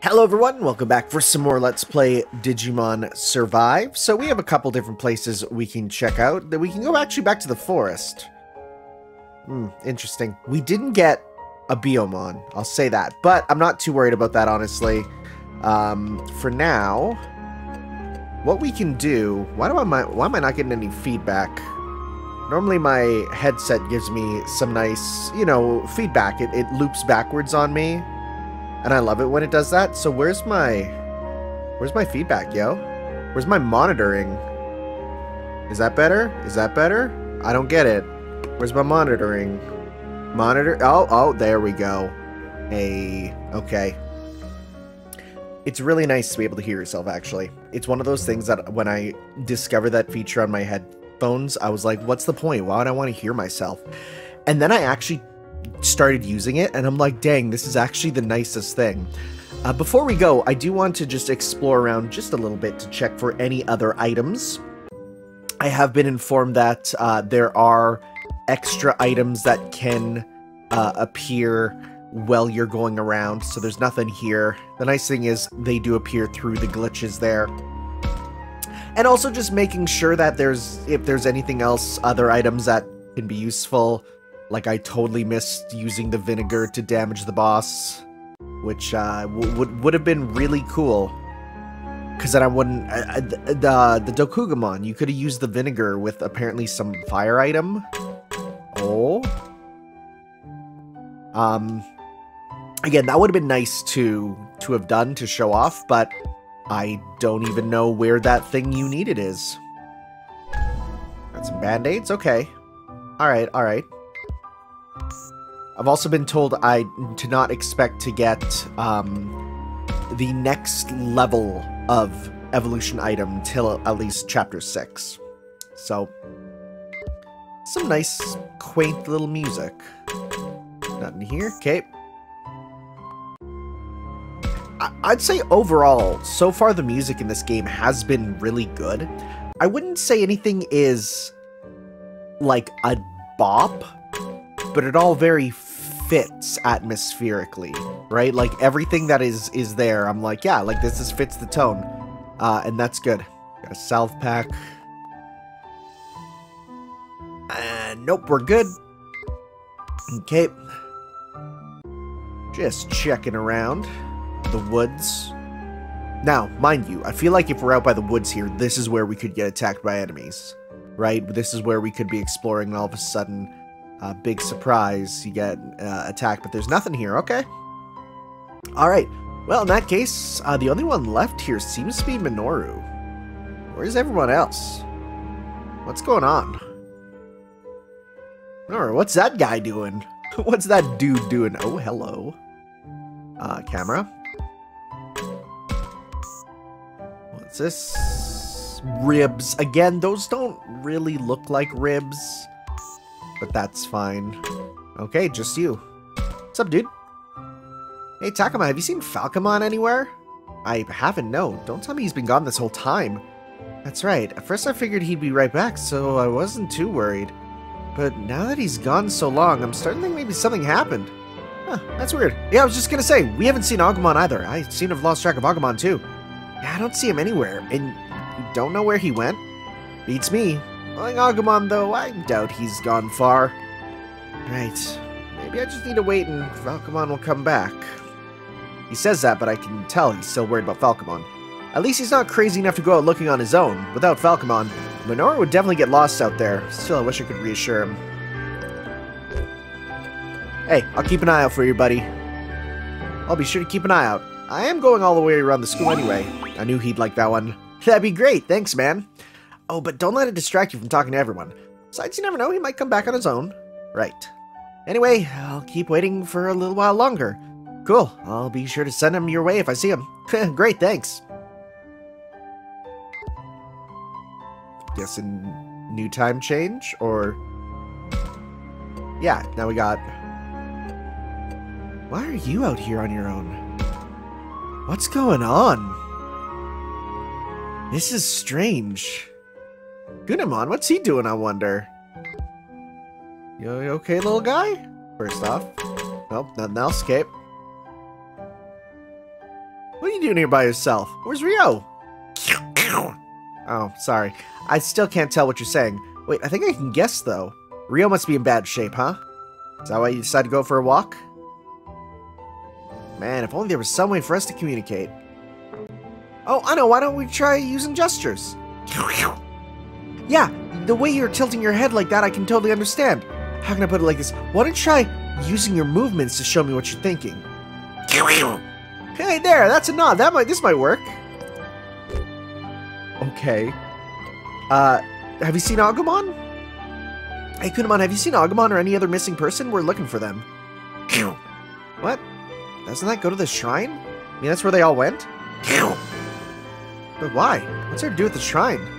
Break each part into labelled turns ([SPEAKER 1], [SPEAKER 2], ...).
[SPEAKER 1] Hello everyone, welcome back for some more Let's Play Digimon Survive. So we have a couple different places we can check out. That we can go actually back to the forest. Hmm, interesting. We didn't get a Biyomon, I'll say that. But I'm not too worried about that, honestly. Um, for now, what we can do... Why, do I, why am I not getting any feedback? Normally my headset gives me some nice, you know, feedback. It, it loops backwards on me and I love it when it does that. So where's my... Where's my feedback, yo? Where's my monitoring? Is that better? Is that better? I don't get it. Where's my monitoring? Monitor... Oh, oh, there we go. Hey, okay. It's really nice to be able to hear yourself, actually. It's one of those things that when I discovered that feature on my headphones, I was like, what's the point? Why would I want to hear myself? And then I actually started using it, and I'm like, dang, this is actually the nicest thing. Uh, before we go, I do want to just explore around just a little bit to check for any other items. I have been informed that uh, there are extra items that can uh, appear while you're going around, so there's nothing here. The nice thing is they do appear through the glitches there. And also just making sure that there's, if there's anything else, other items that can be useful, like I totally missed using the vinegar to damage the boss, which uh, would would have been really cool. Because then I wouldn't. The the Dokugamon, you could have used the vinegar with apparently some fire item. Oh. Um. Again, that would have been nice to to have done to show off, but I don't even know where that thing you needed is. Got some band-aids? Okay. Alright, alright. I've also been told I to not expect to get um, the next level of evolution item till at least chapter 6. So, some nice, quaint little music. Nothing here. Okay. I'd say overall, so far the music in this game has been really good. I wouldn't say anything is like a bop, but it all very fits atmospherically, right? Like everything that is is there, I'm like, yeah, like this is fits the tone, uh, and that's good. Got a south pack. Uh, nope, we're good. Okay. Just checking around the woods. Now, mind you, I feel like if we're out by the woods here, this is where we could get attacked by enemies, right? This is where we could be exploring and all of a sudden uh, big surprise, you get uh, attacked, but there's nothing here. Okay. All right. Well, in that case, uh, the only one left here seems to be Minoru. Where's everyone else? What's going on? Minoru, what's that guy doing? what's that dude doing? Oh, hello. Uh, camera. What's this? Ribs. Again, those don't really look like ribs but that's fine. Okay, just you. What's up, dude? Hey, Takuma, have you seen Falcomon anywhere? I haven't, no. Don't tell me he's been gone this whole time. That's right. At first I figured he'd be right back, so I wasn't too worried. But now that he's gone so long, I'm starting to think maybe something happened. Huh, that's weird. Yeah, I was just gonna say, we haven't seen Agumon either. I seem to have lost track of Agumon too. Yeah, I don't see him anywhere, and you don't know where he went? Beats me. Like oh, Agumon, though, I doubt he's gone far. Right. Maybe I just need to wait and Falcomon will come back. He says that, but I can tell he's still worried about Falcomon. At least he's not crazy enough to go out looking on his own. Without Falcomon, Minoru would definitely get lost out there. Still, I wish I could reassure him. Hey, I'll keep an eye out for you, buddy. I'll be sure to keep an eye out. I am going all the way around the school anyway. I knew he'd like that one. That'd be great, thanks, man. Oh, but don't let it distract you from talking to everyone. Besides, you never know, he might come back on his own. Right. Anyway, I'll keep waiting for a little while longer. Cool, I'll be sure to send him your way if I see him. Great, thanks. Guessing new time change, or... Yeah, now we got... Why are you out here on your own? What's going on? This is strange. Kunemon, what's he doing, I wonder? You okay, little guy? First off. Nope, nothing else. Okay. What are you doing here by yourself? Where's Ryo? Oh, sorry. I still can't tell what you're saying. Wait, I think I can guess, though. Ryo must be in bad shape, huh? Is that why you decided to go for a walk? Man, if only there was some way for us to communicate. Oh, I know, why don't we try using gestures? Yeah, the way you're tilting your head like that, I can totally understand. How can I put it like this? Why don't you try using your movements to show me what you're thinking? Hey, there, that's a nod. That might, this might work. Okay. Uh, have you seen Agumon? Hey, Kunemon, have you seen Agumon or any other missing person? We're looking for them. what? Doesn't that go to the shrine? I mean, that's where they all went? But why? What's there to do with the shrine?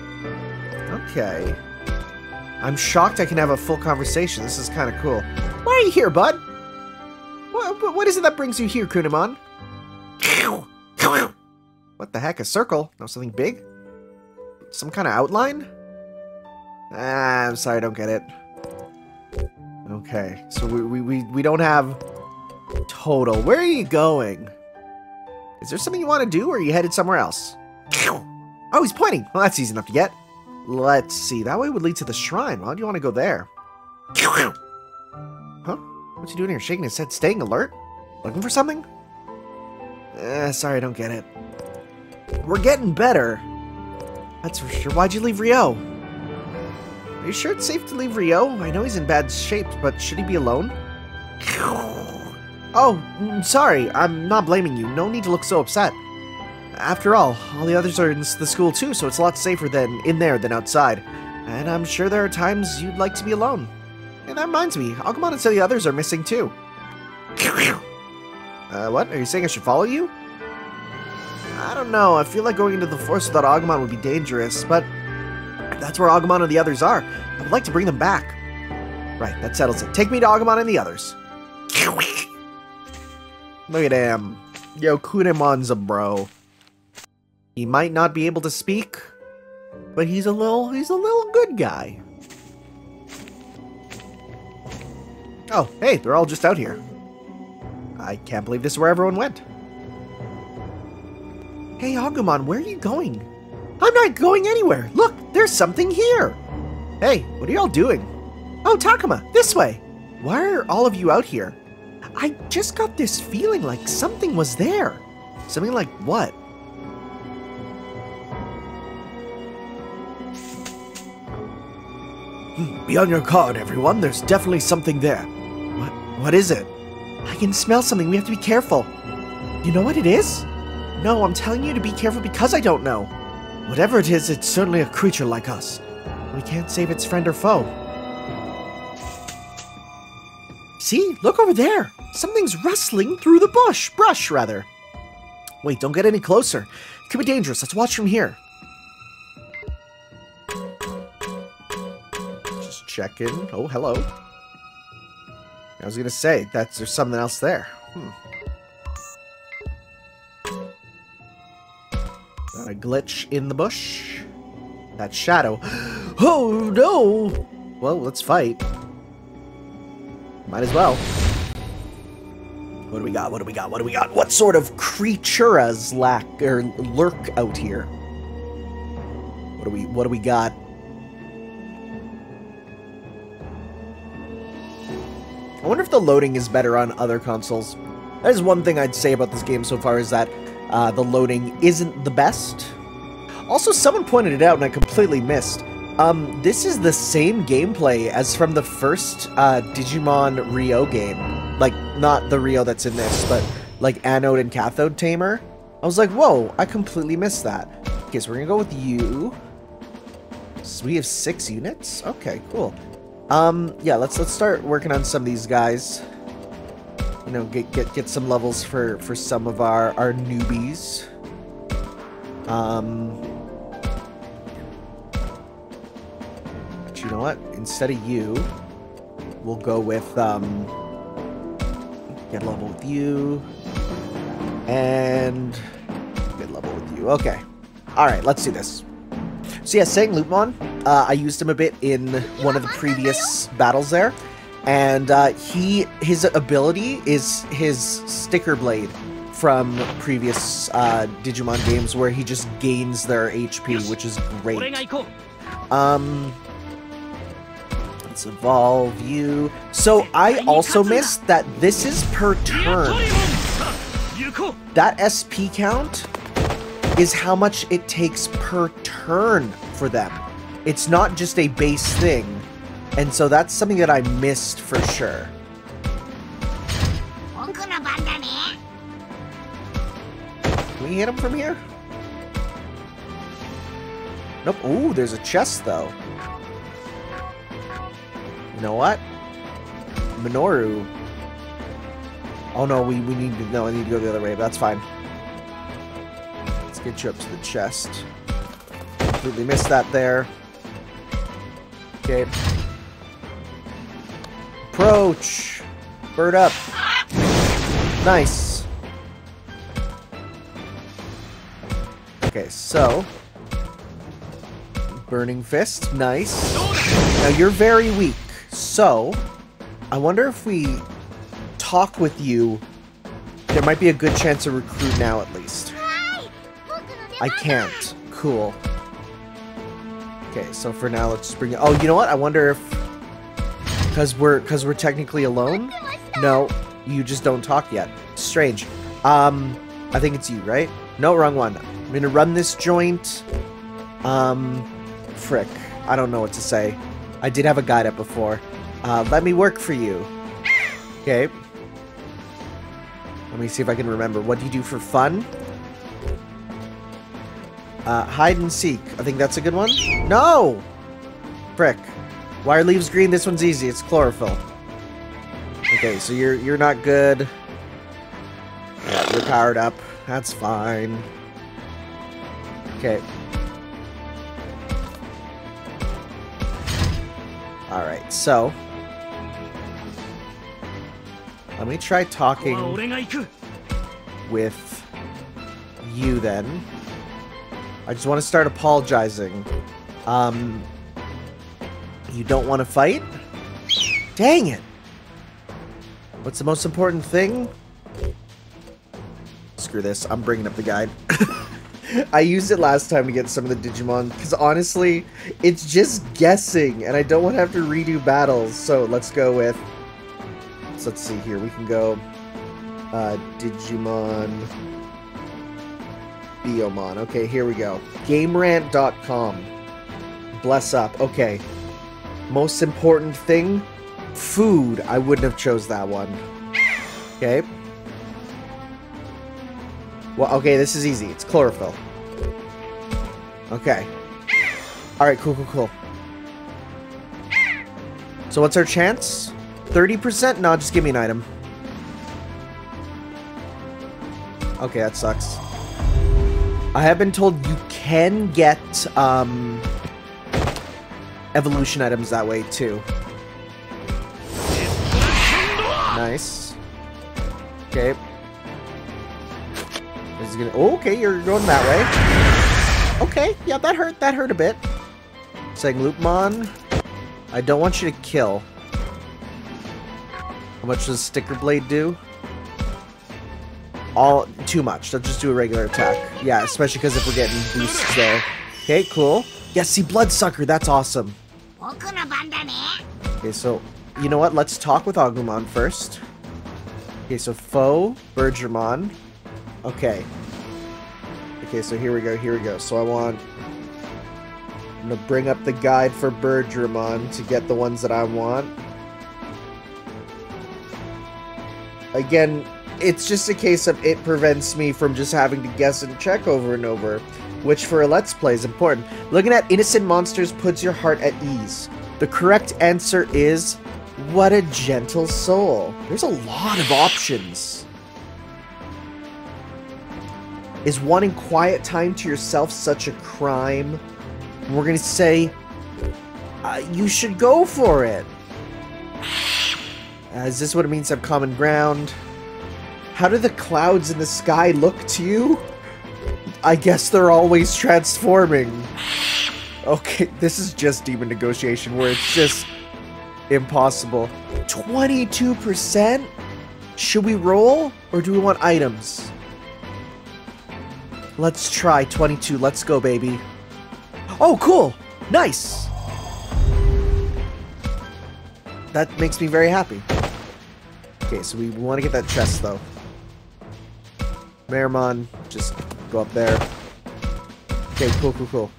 [SPEAKER 1] Okay. I'm shocked I can have a full conversation. This is kind of cool. Why are you here, bud? What, what is it that brings you here, Kunemon? What the heck? A circle? No, something big? Some kind of outline? Ah, I'm sorry, I don't get it. Okay, so we, we, we, we don't have total. Where are you going? Is there something you want to do, or are you headed somewhere else? Oh, he's pointing. Well, that's easy enough to get. Let's see. That way would lead to the shrine. Why do you want to go there? Huh? What's he doing here? Shaking his head, staying alert? Looking for something? Eh, sorry, I don't get it. We're getting better. That's for sure. Why'd you leave Ryo? Are you sure it's safe to leave Ryo? I know he's in bad shape, but should he be alone? Oh, sorry. I'm not blaming you. No need to look so upset. After all, all the others are in the school too, so it's a lot safer than in there than outside. And I'm sure there are times you'd like to be alone. And that reminds me, Agumon and some of the others are missing too. Uh, what? Are you saying I should follow you? I don't know. I feel like going into the forest without Agumon would be dangerous, but that's where Agumon and the others are. I would like to bring them back. Right, that settles it. Take me to Agumon and the others. Look at him. Yo, Kunemon's a bro. He might not be able to speak, but he's a little he's a little good guy. Oh, hey, they're all just out here. I can't believe this is where everyone went. Hey, Agumon, where are you going? I'm not going anywhere. Look, there's something here. Hey, what are y'all doing? Oh, Takuma, this way. Why are all of you out here? I just got this feeling like something was there. Something like what? Be on your guard, everyone. There's definitely something there. What? What is it? I can smell something. We have to be careful. You know what it is? No, I'm telling you to be careful because I don't know. Whatever it is, it's certainly a creature like us. We can't save its friend or foe. See? Look over there. Something's rustling through the bush. Brush, rather. Wait, don't get any closer. It could be dangerous. Let's watch from here. Just checking. Oh, hello. I was gonna say, that's there's something else there. Hmm. a glitch in the bush. That shadow. Oh no! Well, let's fight. Might as well. What do we got? What do we got? What do we got? What sort of creaturas lack or lurk out here? What do we what do we got? I wonder if the loading is better on other consoles. That is one thing I'd say about this game so far is that uh, the loading isn't the best. Also, someone pointed it out and I completely missed. Um, this is the same gameplay as from the first uh, Digimon Ryo game. Like, not the Ryo that's in this, but like Anode and Cathode Tamer. I was like, whoa, I completely missed that. Okay, so we're gonna go with you. So we have six units? Okay, cool. Um, yeah, let's let's start working on some of these guys you know, get get get some levels for for some of our our newbies. Um, but you know what? Instead of you, we'll go with um, get level with you, and get level with you. Okay. All right, let's do this. So yeah, Sangloupmon, uh, I used him a bit in one of the previous battles there and uh, he his ability is his sticker blade from previous uh, Digimon games where he just gains their HP, which is great. Um, let's evolve you. So I also missed that this is per turn. That SP count is how much it takes per turn for them. It's not just a base thing. And so that's something that I missed for sure. Can we hit him from here? Nope. Ooh, there's a chest, though. You know what? Minoru. Oh, no, we, we need to... No, I need to go the other way, but that's fine. Let's get you up to the chest. Completely missed that there. Approach! Bird up. Nice. Okay, so... Burning Fist, nice. Now, you're very weak, so... I wonder if we talk with you... There might be a good chance to recruit now, at least. I can't. Cool. Okay, so for now, let's bring it... Oh, you know what? I wonder if... Because we're, cause we're technically alone? No, you just don't talk yet. Strange. Um, I think it's you, right? No, wrong one. I'm gonna run this joint. Um, frick. I don't know what to say. I did have a guide up before. Uh, let me work for you. Okay. Let me see if I can remember. What do you do for fun? Uh, hide and seek. I think that's a good one. No! Frick. Wire leaves green. This one's easy. It's chlorophyll. Okay, so you're you're not good. Yeah, you're powered up. That's fine. Okay. Alright, so... Let me try talking with you then. I just want to start apologizing. Um, you don't want to fight? Dang it! What's the most important thing? Screw this, I'm bringing up the guide. I used it last time to get some of the Digimon, because honestly, it's just guessing, and I don't want to have to redo battles, so let's go with... So let's see here, we can go... Uh, Digimon... Biyomon. Okay, here we go. GameRant.com. Bless up. Okay. Most important thing? Food. I wouldn't have chose that one. Okay. Well, okay, this is easy. It's chlorophyll. Okay. Alright, cool, cool, cool. So what's our chance? 30%? No, just give me an item. Okay, that sucks. I have been told you can get, um, evolution items that way, too. Nice. Okay. Is gonna. Oh, okay, you're going that way. Okay, yeah, that hurt. That hurt a bit. Sangloupmon. I don't want you to kill. How much does Sticker Blade do? All too much. Let's just do a regular attack. Yeah, especially because if we're getting boosts there. Okay, cool. Yeah, see, Bloodsucker. That's awesome. Okay, so you know what? Let's talk with Agumon first. Okay, so Foe, Bergermon. Okay. Okay, so here we go, here we go. So I want... I'm gonna bring up the guide for Bergermon to get the ones that I want. Again, it's just a case of it prevents me from just having to guess and check over and over, which for a Let's Play is important. Looking at innocent monsters puts your heart at ease. The correct answer is, what a gentle soul. There's a lot of options. Is wanting quiet time to yourself such a crime? We're gonna say, uh, you should go for it. Uh, is this what it means to have common ground? How do the clouds in the sky look to you? I guess they're always transforming. Okay, this is just demon negotiation where it's just impossible. 22%? Should we roll or do we want items? Let's try 22. Let's go, baby. Oh, cool. Nice. That makes me very happy. Okay, so we want to get that chest, though. Meramon, just go up there. Okay, cool, cool, cool.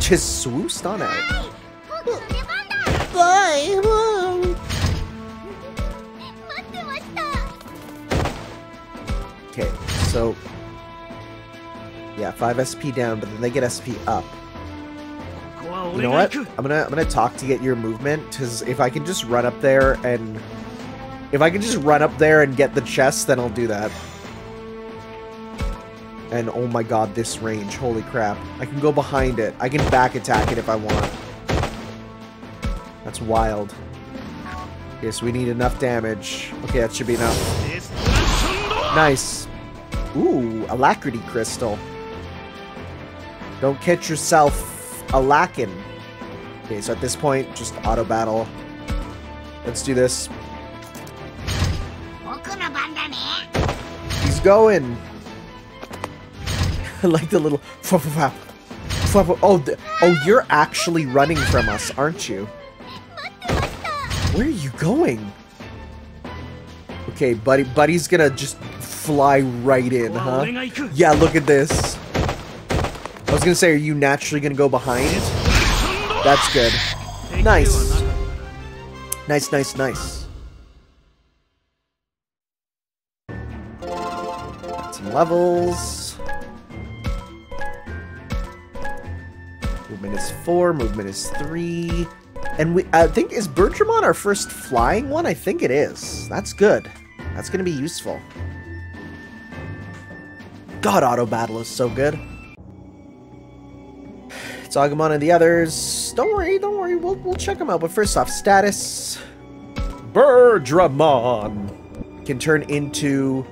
[SPEAKER 1] Just swoosed on out. Bye. Okay, so yeah, five SP down, but then they get SP up. You know what? I'm gonna I'm gonna talk to get your movement because if I can just run up there and if I can just run up there and get the chest, then I'll do that. And oh my god, this range, holy crap! I can go behind it. I can back attack it if I want. That's wild. Okay, so we need enough damage. Okay, that should be enough. Nice. Ooh, alacrity crystal. Don't catch yourself a lacking. Okay, so at this point, just auto battle. Let's do this. Going. like the little. Oh, oh, you're actually running from us, aren't you? Where are you going? Okay, buddy, buddy's gonna just fly right in, huh? Yeah, look at this. I was gonna say, are you naturally gonna go behind? That's good. Nice. Nice, nice, nice. Levels. Movement is four, movement is three. And we, I think, is Birdramon our first flying one? I think it is. That's good. That's going to be useful. God, auto battle is so good. It's Agumon and the others. Don't worry, don't worry. We'll, we'll check them out. But first off, status. Birdramon can turn into...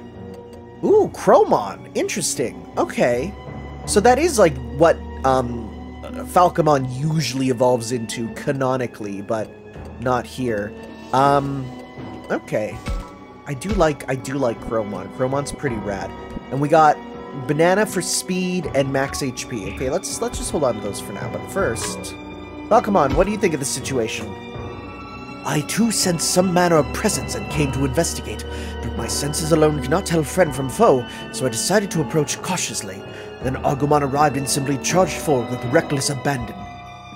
[SPEAKER 1] Ooh, Crowmon. Interesting. Okay. So that is like what um, Falcomon usually evolves into canonically, but not here. Um, okay. I do like I do like Crowmon. Crowmon's pretty rad. And we got banana for speed and max HP. Okay, let's let's just hold on to those for now. But first, Falcomon, what do you think of the situation? I too sensed some manner of presence and came to investigate, but my senses alone cannot tell friend from foe, so I decided to approach cautiously. Then Agumon arrived and simply charged forward with reckless abandon.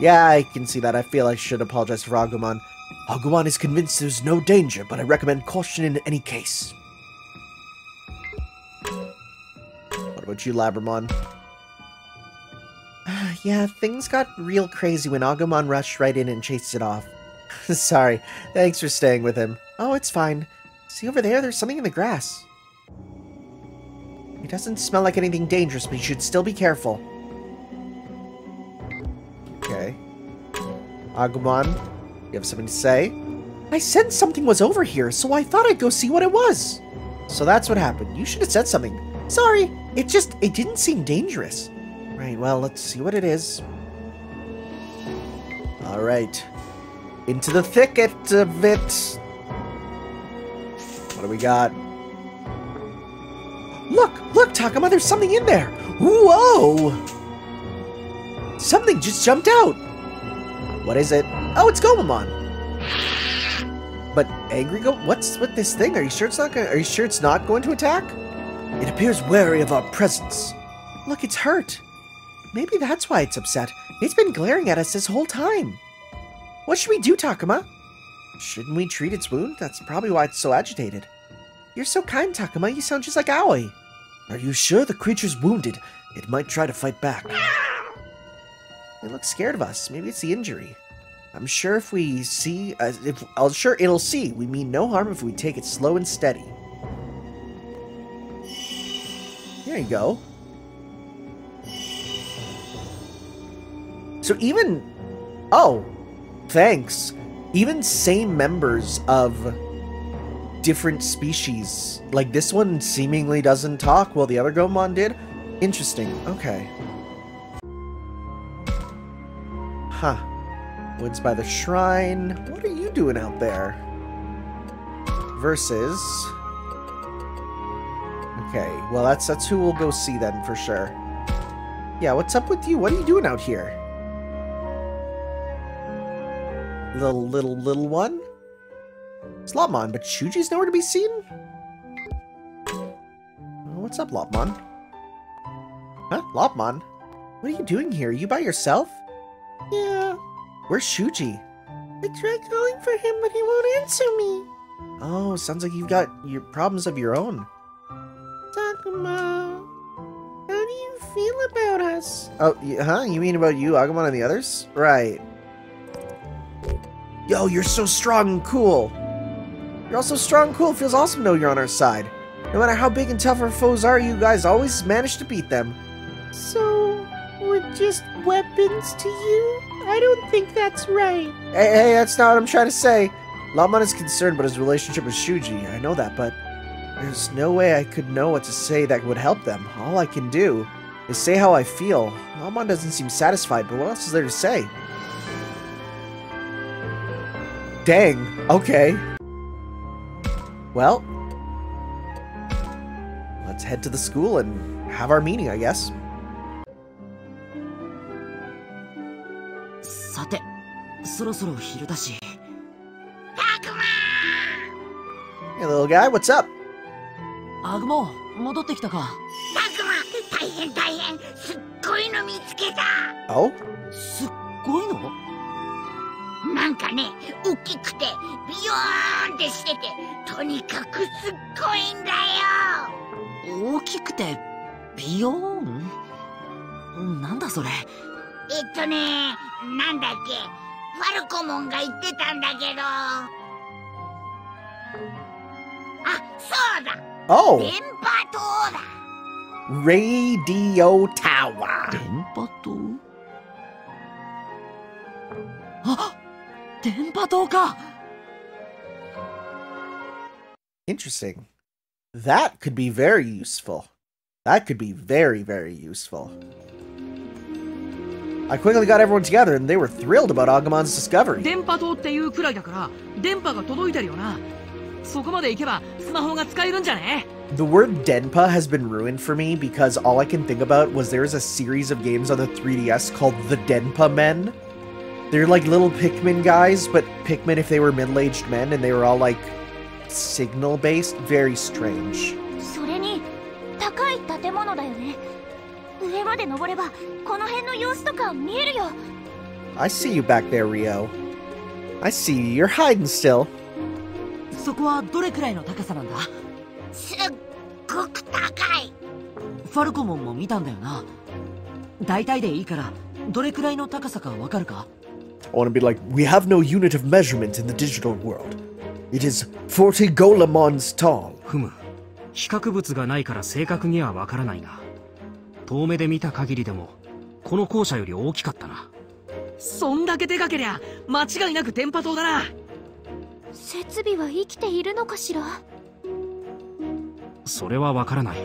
[SPEAKER 1] Yeah, I can see that. I feel I should apologize for Agumon. Agumon is convinced there's no danger, but I recommend caution in any case. What about you, Labramon? yeah, things got real crazy when Agumon rushed right in and chased it off. Sorry, thanks for staying with him. Oh, it's fine. See over there, there's something in the grass. It doesn't smell like anything dangerous, but you should still be careful. Okay. Agumon, you have something to say? I sensed something was over here, so I thought I'd go see what it was. So that's what happened. You should have said something. Sorry, it just, it didn't seem dangerous. Right, well, let's see what it is. Alright. Into the thicket of it. What do we got? Look, look, Takuma, there's something in there. Whoa! Something just jumped out. What is it? Oh, it's Gomamon. But angry Go, what's with this thing? Are you sure it's not going? Are you sure it's not going to attack? It appears wary of our presence. Look, it's hurt. Maybe that's why it's upset. It's been glaring at us this whole time. What should we do, Takuma? Shouldn't we treat its wound? That's probably why it's so agitated. You're so kind, Takuma. You sound just like Aoi. Are you sure the creature's wounded? It might try to fight back. It looks scared of us. Maybe it's the injury. I'm sure if we see, uh, if I'm sure it'll see. We mean no harm if we take it slow and steady. There you go. So even, oh, thanks. Even same members of different species. Like this one seemingly doesn't talk while the other Gomon did. Interesting. Okay. Huh. Woods by the shrine. What are you doing out there? Versus Okay, well that's that's who we'll go see then for sure. Yeah, what's up with you? What are you doing out here? Little little little one? It's Lopmon, but Shuji's nowhere to be seen? Oh, what's up, Lopmon? Huh? Lopmon? What are you doing here? Are you by yourself? Yeah. Where's Shuji? I tried calling for him, but he won't answer me. Oh, sounds like you've got your problems of your own. Takuma, how do you feel about us? Oh, huh? You mean about you, Agumon, and the others? Right. Yo, you're so strong and cool. You're also strong and cool. It feels awesome to know you're on our side. No matter how big and tough our foes are, you guys always manage to beat them. So, we're just weapons to you? I don't think that's right. Hey, hey, that's not what I'm trying to say. Lopmon is concerned about his relationship with Shuji. I know that, but there's no way I could know what to say that would help them. All I can do is say how I feel. Lopmon doesn't seem satisfied, but what else is there to say? Dang. Okay. Well, let's head to the school and have our meeting, I guess.
[SPEAKER 2] さてそろそろ昼だし
[SPEAKER 1] Hey, little guy, what's up?
[SPEAKER 2] アグモ戻ってきたか
[SPEAKER 3] たくま大変大変すっごいの見つけた
[SPEAKER 1] Oh?
[SPEAKER 2] すっごいの
[SPEAKER 3] なんかね大きくてビヨーンってしててとにかくすっごいんだよ。
[SPEAKER 2] 大きくてビヨーン？なんだそれ。
[SPEAKER 3] えっとねなんだっけファルコモンが言ってたんだけど。あそうだ。
[SPEAKER 1] Oh,
[SPEAKER 3] 電波塔だ。
[SPEAKER 1] Radio Tower.
[SPEAKER 2] 電波塔？あ電波塔か
[SPEAKER 1] Interesting. That could be very useful. That could be very, very useful. I quickly got everyone together and they were thrilled about Agumon's discovery.
[SPEAKER 4] 電波塔っていうくらいだから電波が届いてるよなそこまで行けばスマホが使えるんじゃね
[SPEAKER 1] The word Denpa has been ruined for me because all I can think about was there's a series of games on the 3DS called the Denpa Men. They're like little Pikmin guys, but Pikmin if they were middle-aged men and they were all like signal-based, very strange. I see you back there, Ryo. I see you. You're hiding still.
[SPEAKER 2] そこはどれくらいの高さなんだ
[SPEAKER 3] すっごく高い
[SPEAKER 2] ファルコモンも見たんだよな大体でいいからどれくらいの高さかわかるか
[SPEAKER 1] I want to be like, we have no unit of measurement in the digital world. It is 40 golemons tall.
[SPEAKER 5] ふむ比較物がないから正確にはわからないが遠目で見た限りでもこの校舎より大きかったな。
[SPEAKER 4] そんだけでかけりゃ間違いなく電波塔だな。
[SPEAKER 6] 設備は生きているのかしら？
[SPEAKER 5] それはわからない。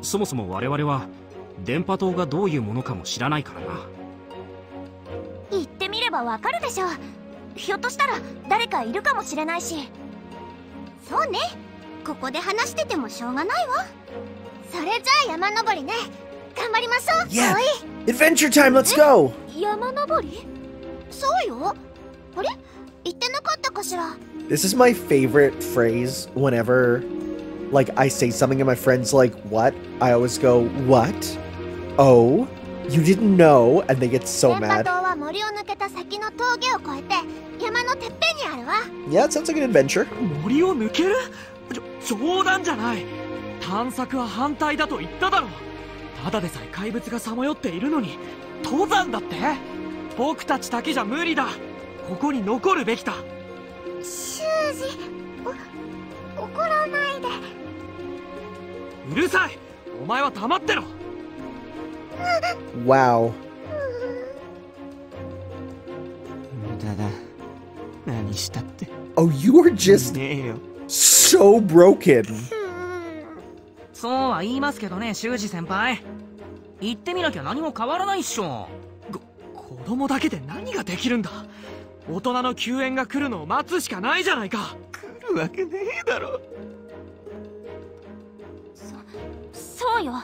[SPEAKER 5] そもそも我々は電波塔がどういうものかも知らないからな
[SPEAKER 6] 行ってみればわかるでしょうひょっとしたら誰かいるかもしれないしそうねここで話しててもしょうがないわそれじゃあ山登りね頑張りましょう
[SPEAKER 1] Yeah.
[SPEAKER 6] 葵
[SPEAKER 1] Adventure time, let's go!
[SPEAKER 6] 山登りそうよあれ言ってなかったかしら
[SPEAKER 1] This is my favorite phrase whenever, like, I say something and my friend's like, what? I always go, what? Oh? You didn't know? And they get so mad.
[SPEAKER 6] 塔は森を抜けた先の峠を越えて山のてっぺんにあるわ。
[SPEAKER 1] Yeah, it sounds like an adventure.
[SPEAKER 4] 森を抜ける？冗談じゃない。探索は反対だと言っただろただでさえ怪物がさまよっているのに登山だって？僕たちだけじゃ無理だ。ここに残るべきだ。
[SPEAKER 6] 修二お怒らないで。
[SPEAKER 4] うるさい。お前は黙ってろ
[SPEAKER 1] Wow.
[SPEAKER 2] 無駄だ何したって
[SPEAKER 1] Oh, you are just so broken.
[SPEAKER 4] そうは言いますけどね修二先輩言ってみなきゃ何も変わらないっしょこ子供だけで何ができるんだ大人の救援が来るのを待つしかないじゃないか
[SPEAKER 2] 来るわけねえだろ
[SPEAKER 6] そうよ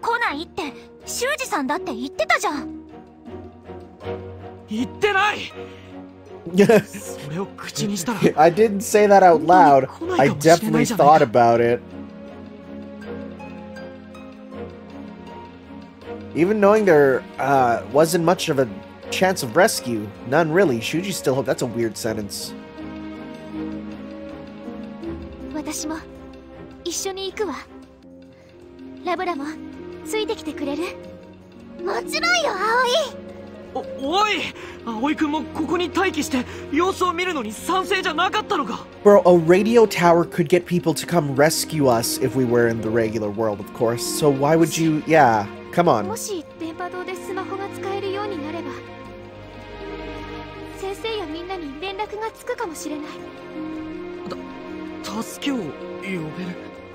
[SPEAKER 6] 来ないって修二さんだって言ってたじゃん
[SPEAKER 4] 言ってないそれを口にしたら
[SPEAKER 1] I didn't say that out loud. I definitely thought about it. Even knowing there uh, wasn't much of a chance of rescue, none really. Shuji still hope that's a weird sentence.
[SPEAKER 6] 私も ついてきてくれる？もちろんよ
[SPEAKER 4] おおい葵君もここに待機して様子を見るのに賛成じゃなかったのか
[SPEAKER 1] Bro, a radio tower could get people to come rescue us if we were in the regular world, of course. So why would you? Yeah, come
[SPEAKER 6] 葵
[SPEAKER 1] on.
[SPEAKER 6] もし電波塔でスマホが使えるようになれば先生やみんなに連絡がつくかもしれない
[SPEAKER 4] 助けを呼べる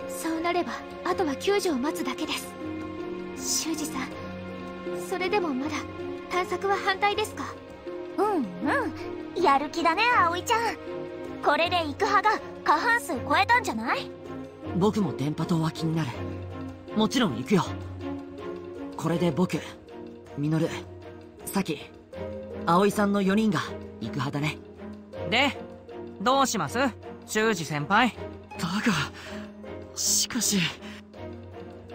[SPEAKER 6] そうなればあとは救助を待つだけです修二さんそれでもまだ探索は反対ですか？うんうんやる気だね葵ちゃん。これで行く派が過半数超えたんじゃない？
[SPEAKER 2] 僕も電波塔は気になる。もちろん行くよ。これで僕ミノルサキ葵さんの4人が行く派だね。
[SPEAKER 4] でどうします？修二先輩。だがしかし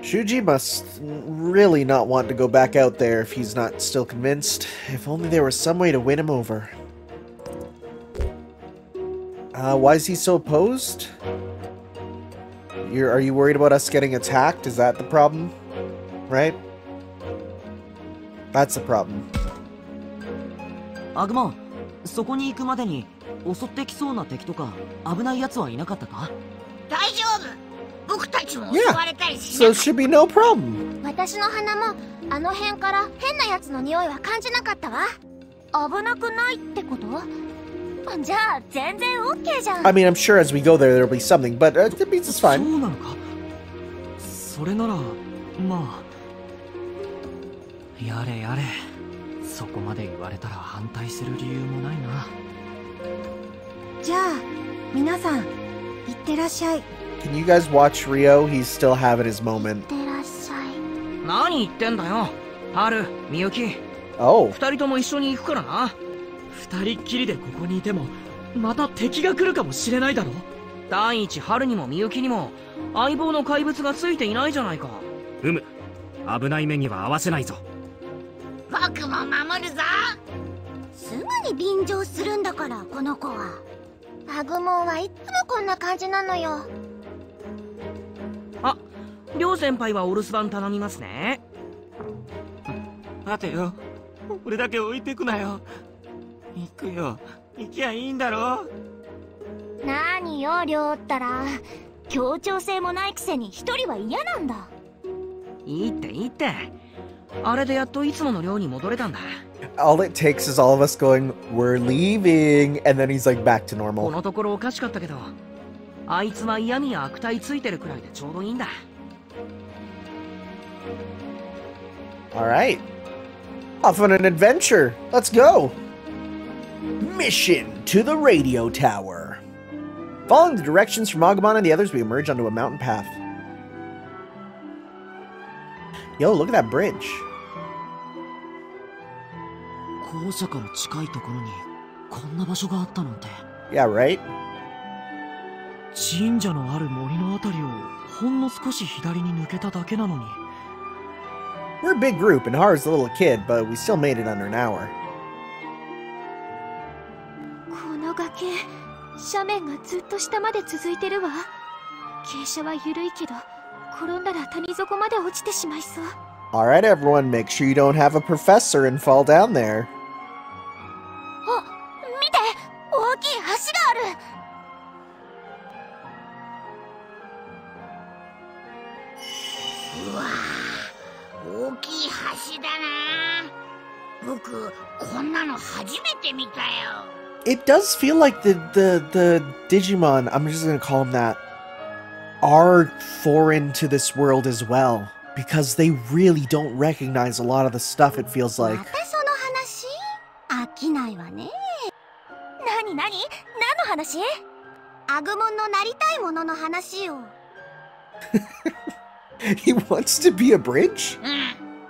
[SPEAKER 1] Shuji must really not want to go back out there if he's not still convinced. If only there was some way to win him over. Uh, why is he so opposed? You're, are you worried about us getting attacked? Is that the problem? Right? That's the problem.
[SPEAKER 2] アグモンそこに行くまでに襲ってきそうな敵とか危ない奴はいなかったか
[SPEAKER 3] 大丈夫 僕たちも襲
[SPEAKER 1] Yeah.
[SPEAKER 3] われたりし
[SPEAKER 1] So
[SPEAKER 3] な
[SPEAKER 1] it should be no problem.
[SPEAKER 6] 私の鼻もあの辺から変なやつの匂いは感じなかったわ危なくないってことじゃあ全然 OK じゃん
[SPEAKER 1] I mean, I'm sure as we go there, there'll be something, but uh, it means it's
[SPEAKER 2] そ
[SPEAKER 1] fine.
[SPEAKER 2] うなのか
[SPEAKER 4] それならまあやれやれそこまで言われたら反対する理由もないな
[SPEAKER 6] じゃあ皆さんいってらっしゃいい
[SPEAKER 1] Can you guys watch Rio? He's still having his moment.
[SPEAKER 6] ってらっしゃい
[SPEAKER 4] 何言ってんだよ。春みゆき
[SPEAKER 1] Oh,
[SPEAKER 4] 二人とも一緒に行くからな。二人っきりでここにいてもまた敵が来るかもしれないだろ。第一春にもみゆきにも相棒の怪物がついていないじゃないか。
[SPEAKER 5] うむ。危ない目には合わせないぞ。
[SPEAKER 3] 僕も守るぞ。
[SPEAKER 6] すぐに便乗するんだからこの子は。アグモンはいつもこんな感じなのよ
[SPEAKER 4] ありょう先輩はお留守番頼みますね。
[SPEAKER 7] 待てよ。俺だけ置いてくなよ。行くよ。行きゃいいんだろ。
[SPEAKER 6] 何よ亮ったら。協調性もないくせに一人は嫌なんだ。
[SPEAKER 4] いいっていいって。あれでやっといつもの寮に戻れたんだ。
[SPEAKER 1] All it takes is all of us going, "We're leaving," and then he's like back to
[SPEAKER 4] こ
[SPEAKER 1] normal.
[SPEAKER 4] のところおかしかったけどあいつは嫌味や悪態ついてるくらいでちょうどいいんだ
[SPEAKER 1] All right, off on an adventure. Let's go. Mission to the radio tower. Following the directions from Agumon and the others, we emerge onto a mountain path. Yo, look at that bridge.
[SPEAKER 2] 校舎から近いところにこんな場所があったなんて
[SPEAKER 1] Yeah, right.
[SPEAKER 4] 神社のある森のあたりをほんの少し左に抜けただけなのに
[SPEAKER 1] We're a big group, and Haru's a little kid, but we still made it under an hour.
[SPEAKER 6] この崖斜面がずっと下まで続いてるわ傾斜は緩いけど転んだら谷底まで落ちてしまいそう
[SPEAKER 1] All right, everyone, make sure you don't have a professor and fall down there.
[SPEAKER 6] 大きい橋
[SPEAKER 3] だな僕こんなの初めて見たよ
[SPEAKER 1] It does feel like the the the Digimon. I'm just gonna call them that. Are foreign to this world as well because they really don't recognize a lot of the stuff. It feels
[SPEAKER 6] ま
[SPEAKER 1] like.
[SPEAKER 6] たその話飽きないわね何何何の話アグモンのなりたいものの話よ
[SPEAKER 1] He wants to be a bridge?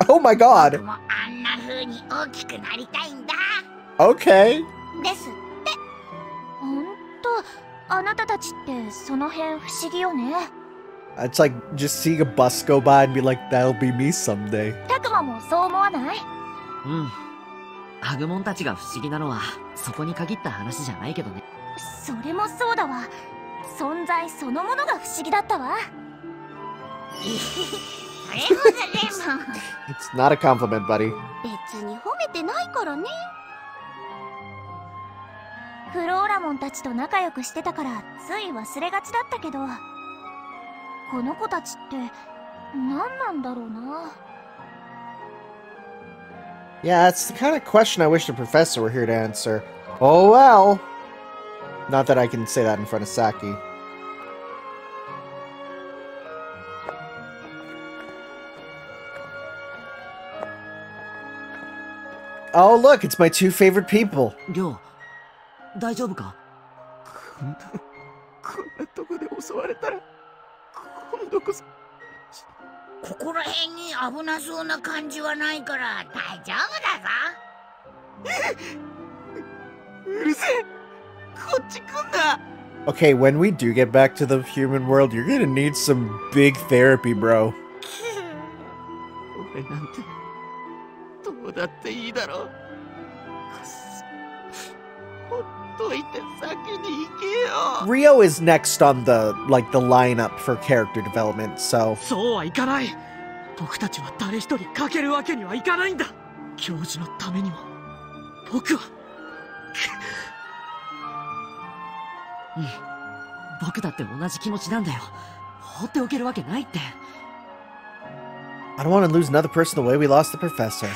[SPEAKER 1] Oh my god. Okay.
[SPEAKER 6] Eh,
[SPEAKER 1] it's like just seeing a bus go by and be like, that'll be me someday.
[SPEAKER 6] たくまもそう思わない
[SPEAKER 2] うん。アグモンたちが不思議なのはそこに限った話じゃないけどね。
[SPEAKER 6] それもそうだわ。存在そのものが不思議だったわ。
[SPEAKER 1] It's not a compliment, buddy.
[SPEAKER 6] 別に褒めてないからねフローラモンたちと仲良くしてたからつい忘れがちだったけどこの子たちって何なんだろうな
[SPEAKER 1] Yeah, it's the kind of question I wish the professor were here to answer. Oh well. Not that I can say that in front of Saki. Oh, look, it's my two favorite people.
[SPEAKER 2] りょう大丈夫か
[SPEAKER 7] こんなこんなとこで襲われたら今度こそ
[SPEAKER 3] ここら辺に危なそうな感じはないから大丈夫だぞ。
[SPEAKER 7] うるせえこっち来んな
[SPEAKER 1] Okay, when we do get back to the human world, you're gonna need some big therapy, bro.
[SPEAKER 7] 子だっていいだろうくそ
[SPEAKER 1] Ryo is next on the like the lineup for character development, so.
[SPEAKER 4] そうはいかない。僕たちは誰一人かけるわけにはいかないんだ。教授のためにも僕は。
[SPEAKER 2] うん、僕だって同じ気持ちなんだよ。放っておけるわけないって。
[SPEAKER 1] I don't want to lose another person the way we lost the professor.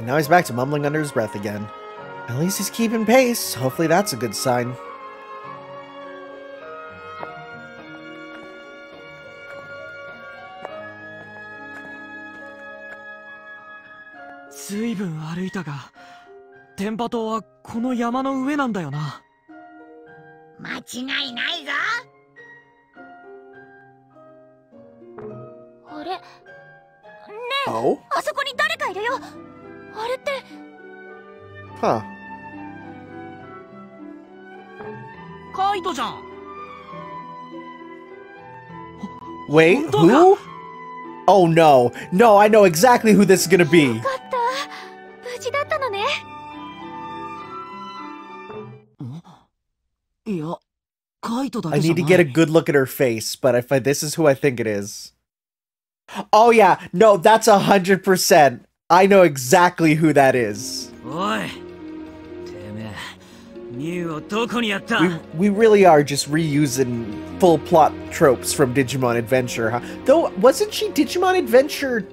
[SPEAKER 1] And now he's back to mumbling under his breath again. At least he's keeping pace. Hopefully that's a good sign.
[SPEAKER 4] 随分歩いたが電波塔はこの山の上なんだよな
[SPEAKER 3] 間違いないぞ。
[SPEAKER 6] あれ
[SPEAKER 1] Oh?
[SPEAKER 6] あそこに誰かいるよあれって
[SPEAKER 1] Huh.
[SPEAKER 2] カイトじゃん
[SPEAKER 1] Wait,
[SPEAKER 4] Hold on.
[SPEAKER 1] who? Oh no. No, I know exactly who this is gonna be.
[SPEAKER 6] よかった無事だったのね
[SPEAKER 2] いやカイトだ
[SPEAKER 1] I
[SPEAKER 2] けじゃ
[SPEAKER 1] need
[SPEAKER 2] な
[SPEAKER 1] to
[SPEAKER 2] い
[SPEAKER 1] get a good look at her face, but if I, this is who I think it is. Oh yeah, no, that's a hundred percent. I know exactly who that is.
[SPEAKER 7] おいてめえミュウをどこにやった
[SPEAKER 1] We, we really are just reusing full plot tropes from Digimon Adventure, huh? Though, wasn't she Digimon Adventure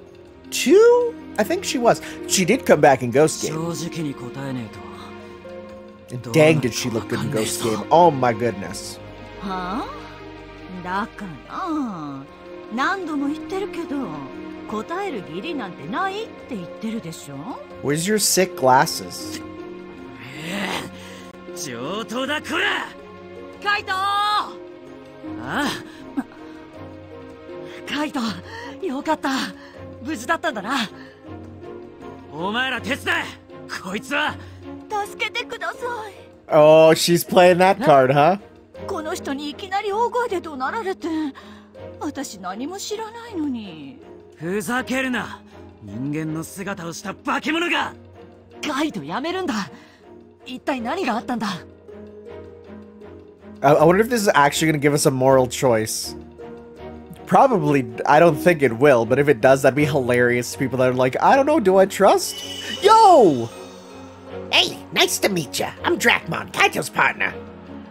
[SPEAKER 1] 2? I think she was. She did come back in Ghost
[SPEAKER 7] 正
[SPEAKER 1] Game.
[SPEAKER 7] 直に答えねえと
[SPEAKER 1] And dang, did she look good in Ghost Game. Oh my goodness.
[SPEAKER 8] はあだから何度も言ってるけど 答える義理なんてないって言ってるでしょ
[SPEAKER 1] Where's your sick glasses?
[SPEAKER 7] 上等だこら
[SPEAKER 2] カイト
[SPEAKER 7] あ
[SPEAKER 2] カイトよかった無事だったんだな
[SPEAKER 7] お前ら手伝えこいつは
[SPEAKER 8] 助けてください
[SPEAKER 1] Oh, she's playing that card, huh?
[SPEAKER 8] この人にいきなり大声で怒鳴られて私何も知らないのに
[SPEAKER 7] ふざけるな人間の姿をした化け物が
[SPEAKER 2] ガイドやめるんだ一体何があったんだ
[SPEAKER 1] I, I wonder if this is actually going to give us a moral choice. Probably, I don't think it will, but if it does, that'd be hilarious to people that are like, I don't know, do I trust? Yo!
[SPEAKER 9] Hey, nice to meet you. I'm Dracmon, Kaito's partner.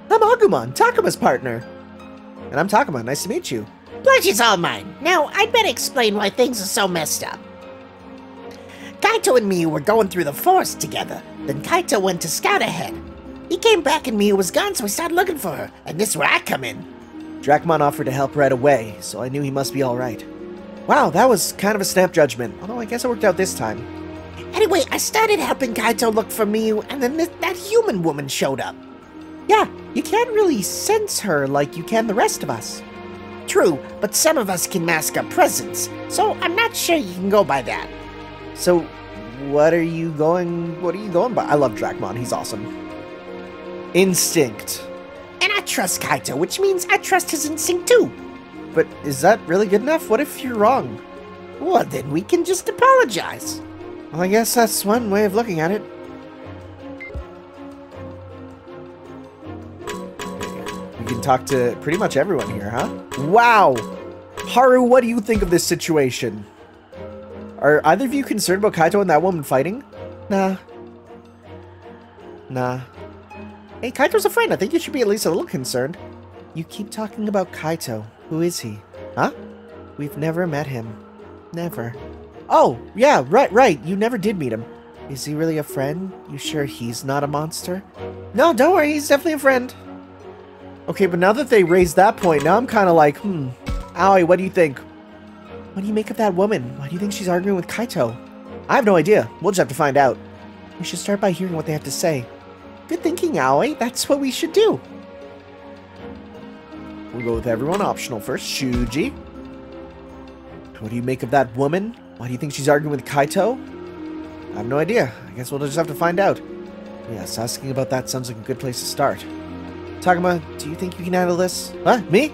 [SPEAKER 1] I'm Agumon, Takuma's partner. And I'm Takuma, nice to meet you.
[SPEAKER 9] Pleasure's all mine. Now, I'd better explain why things are so messed up. Kaito and Miu were going through the forest together. Then Kaito went to scout ahead. He came back and Miu was gone, so we started looking for her. And this is where I come in.
[SPEAKER 1] Drakmon offered to help right away, so I knew he must be alright. Wow, that was kind of a snap judgment, although I guess it worked out this time.
[SPEAKER 9] Anyway, I started helping Kaito look for Miu, and then this, that human woman showed up.
[SPEAKER 1] Yeah, you can't really sense her like you can the rest of us.
[SPEAKER 9] True, but some of us can mask our presence, so I'm not sure you can go by that.
[SPEAKER 1] So, what are you going? What are you going by? I love Dracmon. He's awesome. Instinct.
[SPEAKER 9] And I trust Kaito, which means I trust his instinct too.
[SPEAKER 1] But is that really good enough? What if you're wrong?
[SPEAKER 9] Well, then we can just apologize.
[SPEAKER 1] Well, I guess that's one way of looking at it. Can talk to pretty much everyone here, huh? Wow! Haru, what do you think of this situation? Are either of you concerned about Kaito and that woman fighting? Nah. Nah. Hey, Kaito's a friend. I think you should be at least a little concerned. You keep talking about Kaito. Who is he? Huh? We've never met him. Never. Oh, yeah, right, right. You never did meet him. Is he really a friend? You sure he's not a monster? No, don't worry. He's definitely a friend. Okay, but now that they raised that point, now I'm kind of like, hmm. Aoi, what do you think? What do you make of that woman? Why do you think she's arguing with Kaito? I have no idea. We'll just have to find out. We should start by hearing what they have to say. Good thinking, Aoi. That's what we should do. We'll go with everyone optional first. Shuji. What do you make of that woman? Why do you think she's arguing with Kaito? I have no idea. I guess we'll just have to find out. Yes, asking about that sounds like a good place to start. Takuma, do you think you can handle this? Huh? Me?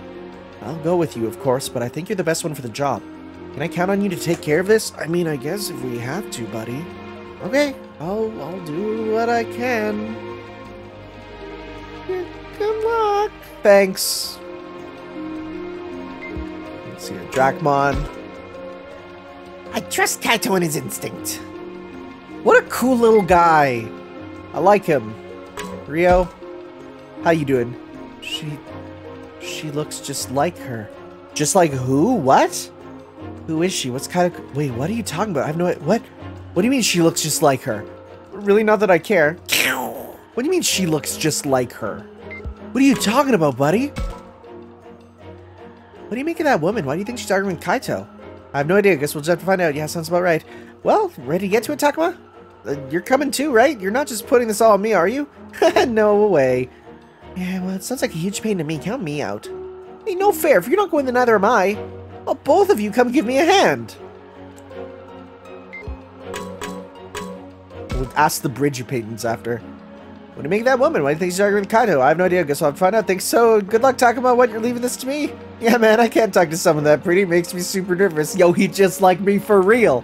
[SPEAKER 1] I'll go with you, of course, but I think you're the best one for the job. Can I count on you to take care of this? I mean, I guess if we have to, buddy. Okay, I'll, I'll do what I can. Good luck. Thanks. Let's see here. Dracmon.
[SPEAKER 9] I trust Kaito and his instinct.
[SPEAKER 1] What a cool little guy. I like him. Ryo, how you doing? She she looks just like her. Just like who? What? Who is she? What's kind of Wait, what are you talking about? I have no what? What do you mean she looks just like her? Really not that I care. What do you mean she looks just like her? What are you talking about, buddy? What do you make of that woman? Why do you think she's arguing with Kaito? I have no idea. I guess we'll just have to find out. Yeah, sounds about right. Well, ready to get to it, Takuma? Uh, you're coming too, right? You're not just putting this all on me, are you? no way. Yeah, well, it sounds like a huge pain to me. Count me out. Hey, no fair. If you're not going, then neither am I. Well, both of you come give me a hand. We'll ask the Bridger Paytons after. What do you make of that woman? Why do you think she's arguing with Kaito? I have no idea. Guess I'll find out. Thanks so. Good luck talking about what you're leaving this to me. Yeah, man, I can't talk to someone that pretty. Makes me super nervous. Yo, he just like me for real.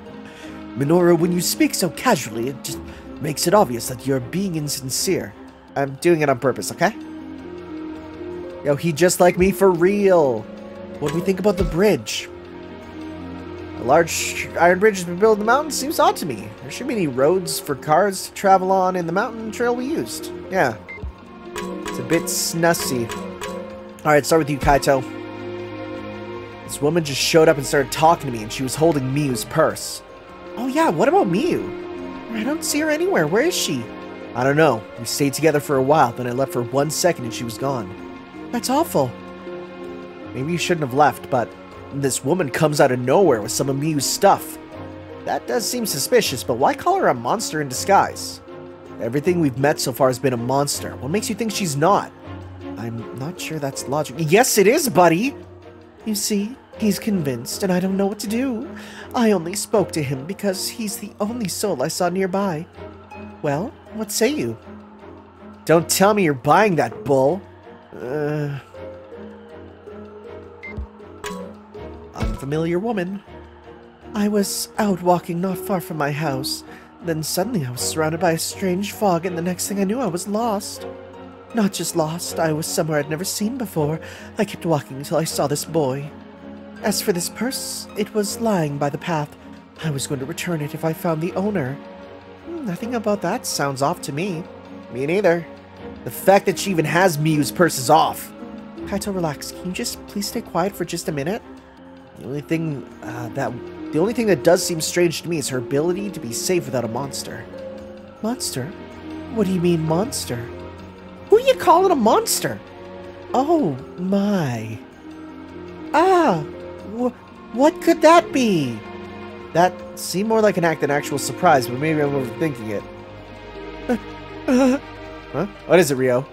[SPEAKER 1] Minoru, when you speak so casually, it just makes it obvious that you're being insincere. I'm doing it on purpose, okay? Yo, he just like me for real. What do we think about the bridge? A large iron bridge has been built in the mountain seems odd to me. There shouldn't be any roads for cars to travel on in the mountain trail we used. Yeah. It's a bit snussy. Alright, start with you, Kaito. This woman just showed up and started talking to me, and she was holding Miu's purse. Oh yeah, what about Miu? I don't see her anywhere. Where is she? I don't know. We stayed together for a while, then I left for one second and she was gone. That's awful. Maybe you shouldn't have left, but this woman comes out of nowhere with some amused stuff. That does seem suspicious, but why call her a monster in disguise? Everything we've met so far has been a monster. What makes you think she's not? I'm not sure that's logic. Yes, it is, buddy! You see, he's convinced, and I don't know what to do. I only spoke to him because he's the only soul I saw nearby. Well, what say you? Don't tell me you're buying that bull. Uh... Unfamiliar woman. I was out walking not far from my house. Then suddenly I was surrounded by a strange fog, and the next thing I knew I was lost. Not just lost, I was somewhere I'd never seen before. I kept walking until I saw this boy. As for this purse, it was lying by the path. I was going to return it if I found the owner. Hmm, Nothing about that sounds off to me. Me neither. The fact that she even has Miu's purse is off. Kaito, relax. Can you just please stay quiet for just a minute? The only thing uh, that the only thing that does seem strange to me is her ability to be safe without a monster. Monster? What do you mean monster? Who are you calling a monster? Oh my. Ah, wh- what could that be? That seemed more like an act than actual surprise, but maybe I'm overthinking it. Huh? What is it, Ryo?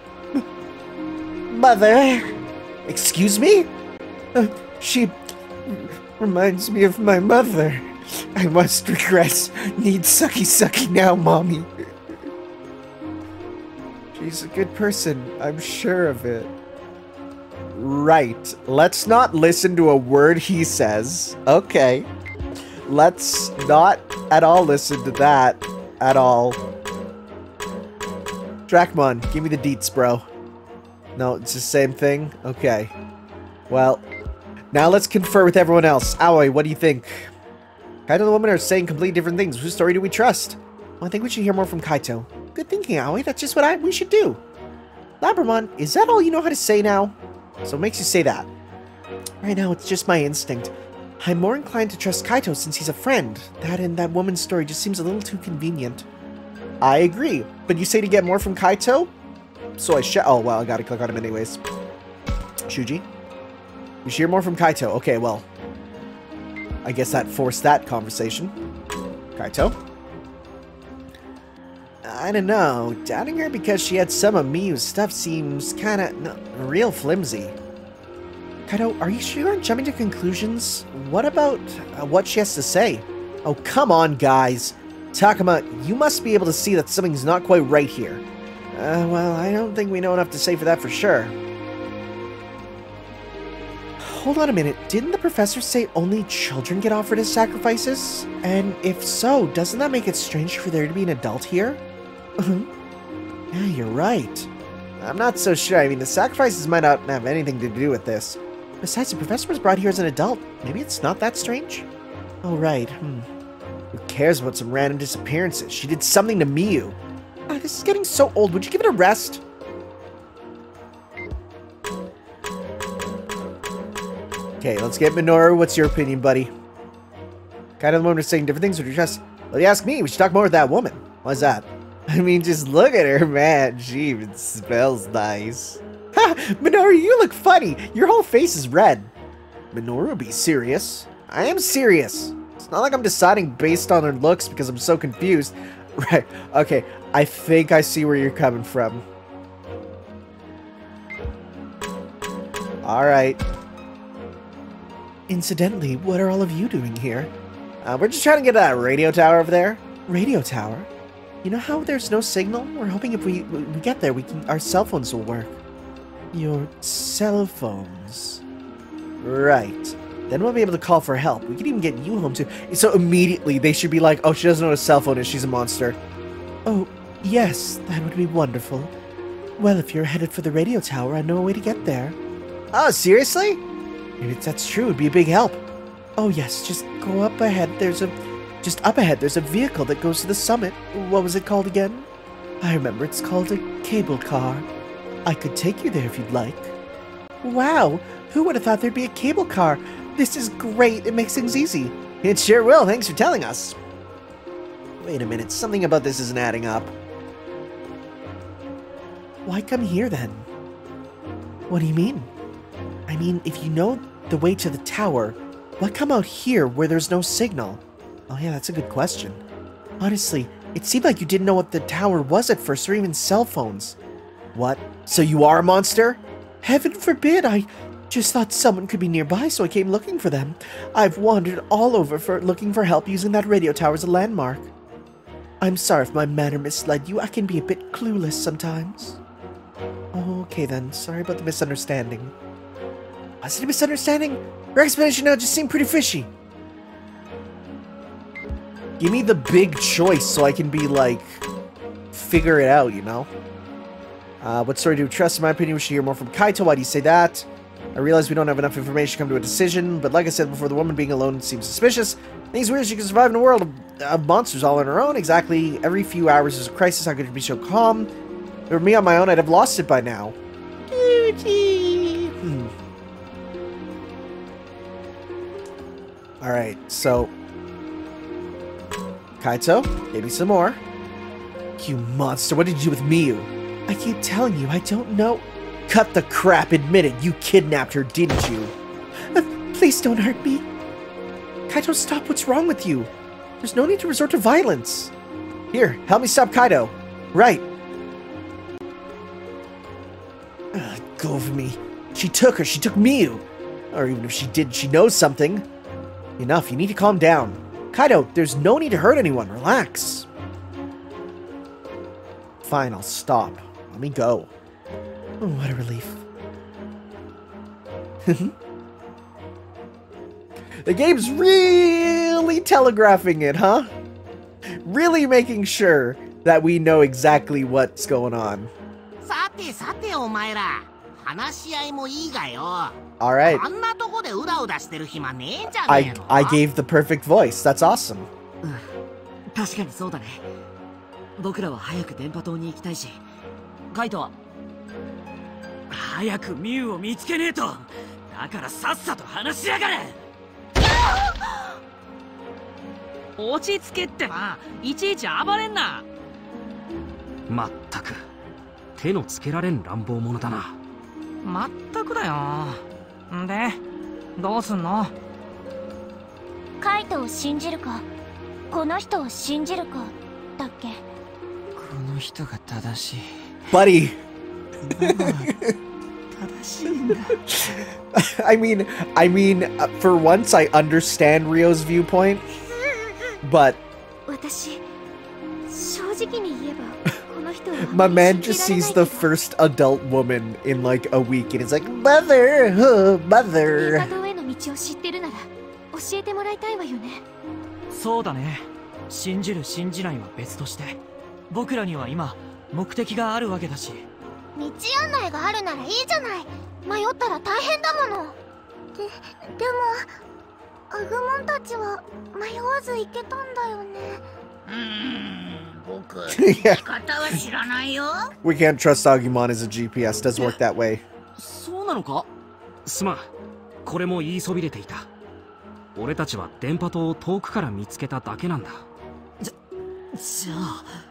[SPEAKER 9] Mother,
[SPEAKER 1] Excuse me?
[SPEAKER 9] uh, she reminds me of my mother. I must regress. Need sucky sucky now, mommy.
[SPEAKER 1] She's a good person. I'm sure of it. Right. Let's not listen to a word he says. Okay. Let's not at all listen to that at all. Dracmon, give me the deets, bro. No, it's the same thing? Okay. Well, now let's confer with everyone else. Aoi, what do you think? Kaito and the woman are saying completely different things. Whose story do we trust? Well, I think we should hear more from Kaito. Good thinking, Aoi. That's just what I we should do. Labramon, is that all you know how to say now? So it makes you say that. Right now, it's just my instinct. I'm more inclined to trust Kaito since he's a friend. That and that woman's story just seems a little too convenient. I agree, but you say to get more from Kaito? So I sh- Oh, well, I gotta click on him anyways. Shuji? You should hear more from Kaito. Okay, well. I guess that forced that conversation. Kaito? I don't know. Doubting her because she had some of Miu's stuff seems kinda real flimsy. Kaito, are you sure you aren't jumping to conclusions? What about uh, what she has to say? Oh, come on, guys. Takuma, you must be able to see that something's not quite right here. Uh, well, I don't think we know enough to say for that for sure. Hold on a minute. Didn't the professor say only children get offered as sacrifices? And if so, doesn't that make it strange for there to be an adult here? yeah, you're right. I'm not so sure. I mean, the sacrifices might not have anything to do with this. Besides, the professor was brought here as an adult. Maybe it's not that strange? Oh, right. Hmm. Who cares about some random disappearances? She did something to Miu. Ah, this is getting so old. Would you give it a rest? Okay, let's get Minoru. What's your opinion, buddy? Kind of the woman is saying different things. Would you trust? Well, you ask me. We should talk more with that woman. Why's that? I mean, just look at her, man. She even smells nice. Ha! Minoru, you look funny. Your whole face is red. Minoru, be serious. I am serious. It's not like I'm deciding based on her looks because I'm so confused. Right. Okay. I think I see where you're coming from. Alright. Incidentally, what are all of you doing here? Uh, we're just trying to get that radio tower over there. Radio tower? You know how there's no signal? We're hoping if we, we get there, we can our cell phones will work. Your cell phones. Right. Then we'll be able to call for help. We can even get you home too. So immediately they should be like, oh, she doesn't know what a cell phone is. She's a monster. Oh, yes, that would be wonderful. Well, if you're headed for the radio tower, I know a way to get there. Oh, seriously? Maybe that's true. It'd be a big help. Oh, yes, just go up ahead. There's a. Just up ahead, there's a vehicle that goes to the summit. What was it called again? I remember it's called a cable car. I could take you there if you'd like. Wow, who would have thought there'd be a cable car? This is great. It makes things easy. It sure will. Thanks for telling us. Wait a minute. Something about this isn't adding up. Why come here then? What do you mean? I mean, if you know the way to the tower, why come out here where there's no signal? Oh yeah, that's a good question. Honestly, it seemed like you didn't know what the tower was at first, or even cell phones. What? So you are a monster? Heaven forbid, I just thought someone could be nearby, so I came looking for them. I've wandered all over for looking for help using that radio tower as a landmark. I'm sorry if my manner misled you. I can be a bit clueless sometimes. Okay then, sorry about the misunderstanding. Was it a misunderstanding? Your explanation now just seemed pretty fishy. Give me the big choice so I can be like, figure it out, you know? Uh, what story do you trust? In my opinion, we should hear more from Kaito. Why do you say that? I realize we don't have enough information to come to a decision, but like I said before, the woman being alone seems suspicious. Things weird she can survive in a world of, monsters all on her own. Exactly every few hours is a crisis. How could you be so calm? If it were me on my own, I'd have lost it by now. Hmm. Alright, so... Kaito, maybe some more. You monster, what did you do with Miu? I keep telling you, I don't know. Cut the crap, admit it, you kidnapped her, didn't you? Uh, please don't hurt me. Kaito, stop. What's wrong with you? There's no need to resort to violence. Here, help me stop Kaito. Right. Go over me. She took her. She took Miu. Or even if she did, she knows something. Enough. You need to calm down. Kaito, there's no need to hurt anyone. Relax. Fine, I'll stop. Let me go. Oh, what a relief. the game's really telegraphing it, huh? Really making sure that we know exactly what's going on.
[SPEAKER 3] さてさてお前ら話し合いもいいがよ
[SPEAKER 1] Alright,
[SPEAKER 3] あんなとこでうだうだしてる暇ねえんじゃね
[SPEAKER 1] I,
[SPEAKER 3] えの
[SPEAKER 1] I gave the perfect voice. That's awesome.
[SPEAKER 2] 確かにそうだね僕らは早く電波塔に行きたいしカイトは
[SPEAKER 4] 早くミュウを見つけねえと。だからさっさと話しやがれ。落ち着けってばいちいち暴れんな。
[SPEAKER 5] まったく手のつけられん乱暴者だな。
[SPEAKER 7] まったくだよ。んでどうすんの？
[SPEAKER 6] カイトを信じるかこの人を信じるかだっけ？
[SPEAKER 7] この人が正しい。いんだ
[SPEAKER 1] I mean, I mean, uh, for once I understand Ryo's viewpoint, but my man just sees the first adult woman in like a week and he's like, mother, huh, mother.
[SPEAKER 4] そうだね信じる信じないは別として僕らには今目的があるわけだし
[SPEAKER 6] 道案内があるならいいじゃない。迷ったら大変だもの。ででもアグモンたちは迷わず行けたんだよね。
[SPEAKER 3] うーん僕
[SPEAKER 1] Yeah.
[SPEAKER 3] 仕方は知らないよ。
[SPEAKER 1] We can't trust Agumon as a GPS. Doesn't work that way.
[SPEAKER 2] そうなのか？
[SPEAKER 5] すまん。これも言いそびれていた。俺たちは電波塔を遠くから見つけただけなんだ。
[SPEAKER 2] じゃあ危うく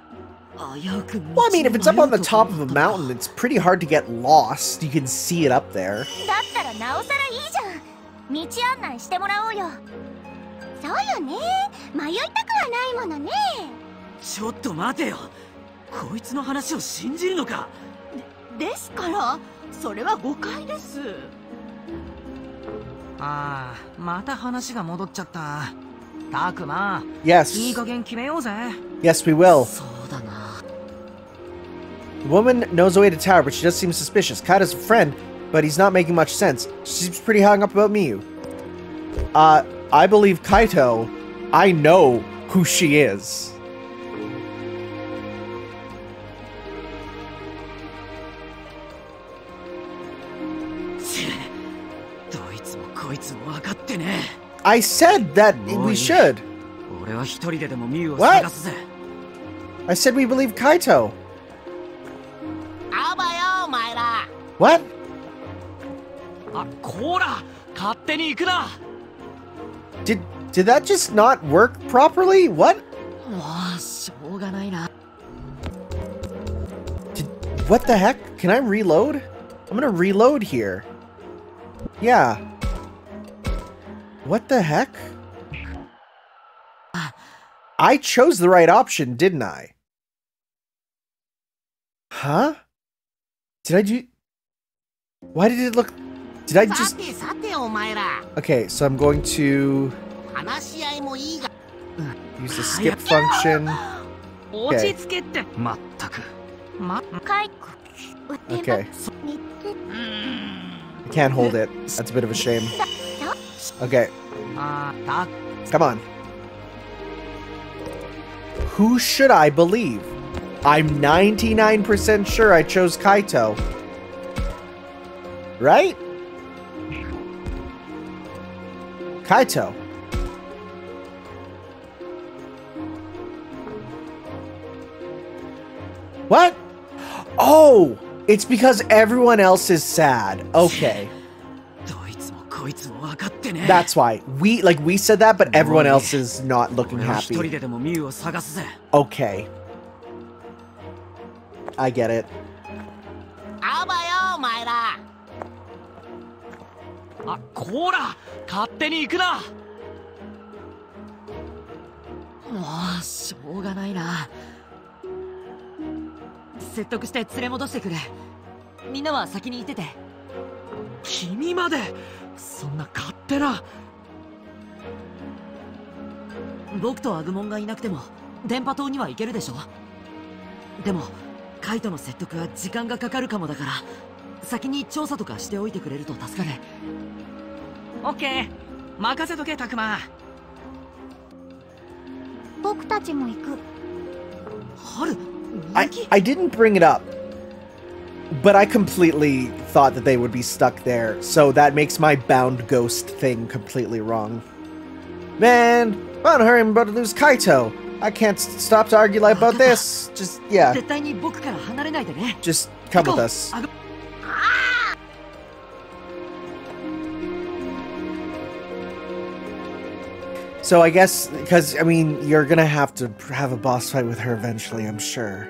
[SPEAKER 1] Well, I mean, if it's up on the top of a mountain, it's pretty hard to get lost. You can see it up there. Yes. Yes, we will. The woman knows the way to tower, but she does seem suspicious. Kaito's a friend, but he's not making much sense. She seems pretty hung up about Miu. Uh, I believe Kaito. I know who she is. I said that we should. What? I said we believe Kaito.
[SPEAKER 3] あばよお前ら
[SPEAKER 1] What?
[SPEAKER 4] あこら勝手に行くな
[SPEAKER 1] Did did that just not work properly? What?
[SPEAKER 2] もうしょうがないな
[SPEAKER 1] Did what the heck? Can I reload? I'm gonna reload here. Yeah. What the heck? I chose the right option, didn't I? Huh? Did I do... Why did it look... Did I just... Okay, so I'm going to... Use the skip function. Okay.
[SPEAKER 6] okay.
[SPEAKER 1] I can't hold it. That's a bit of a shame. Okay. Come on. Who should I believe? I'm 99% sure I chose Kaito. Right? Kaito. What? Oh, it's because everyone else is sad. Okay. That's why we like we said that, but everyone else is not looking happy. Okay. I get it.
[SPEAKER 3] あばよお前ら。
[SPEAKER 4] あこら勝手に行くな。
[SPEAKER 2] もうしょうがないな。説得して連れ戻してくれ。みんなは先に行ってて。
[SPEAKER 4] 君まで。そんな勝手な。
[SPEAKER 2] 僕とアグモンがいなくても電波塔には行けるでしょ。でもカイトの説得は時間がかかるかもだから先に調査とかしておいてくれると助かる
[SPEAKER 7] オッケー任せとけタクマ
[SPEAKER 6] 僕たちも行く
[SPEAKER 2] 春
[SPEAKER 1] I, I didn't bring it up, but I completely thought that they would be stuck there, so that makes my bound ghost thing completely wrong. Man, I'm hurry, I'm about to lose Kaito. I can't stop to argue like about this. Just, yeah. Just come with us. So I guess, because, I mean, you're going to have to have a boss fight with her eventually, I'm sure.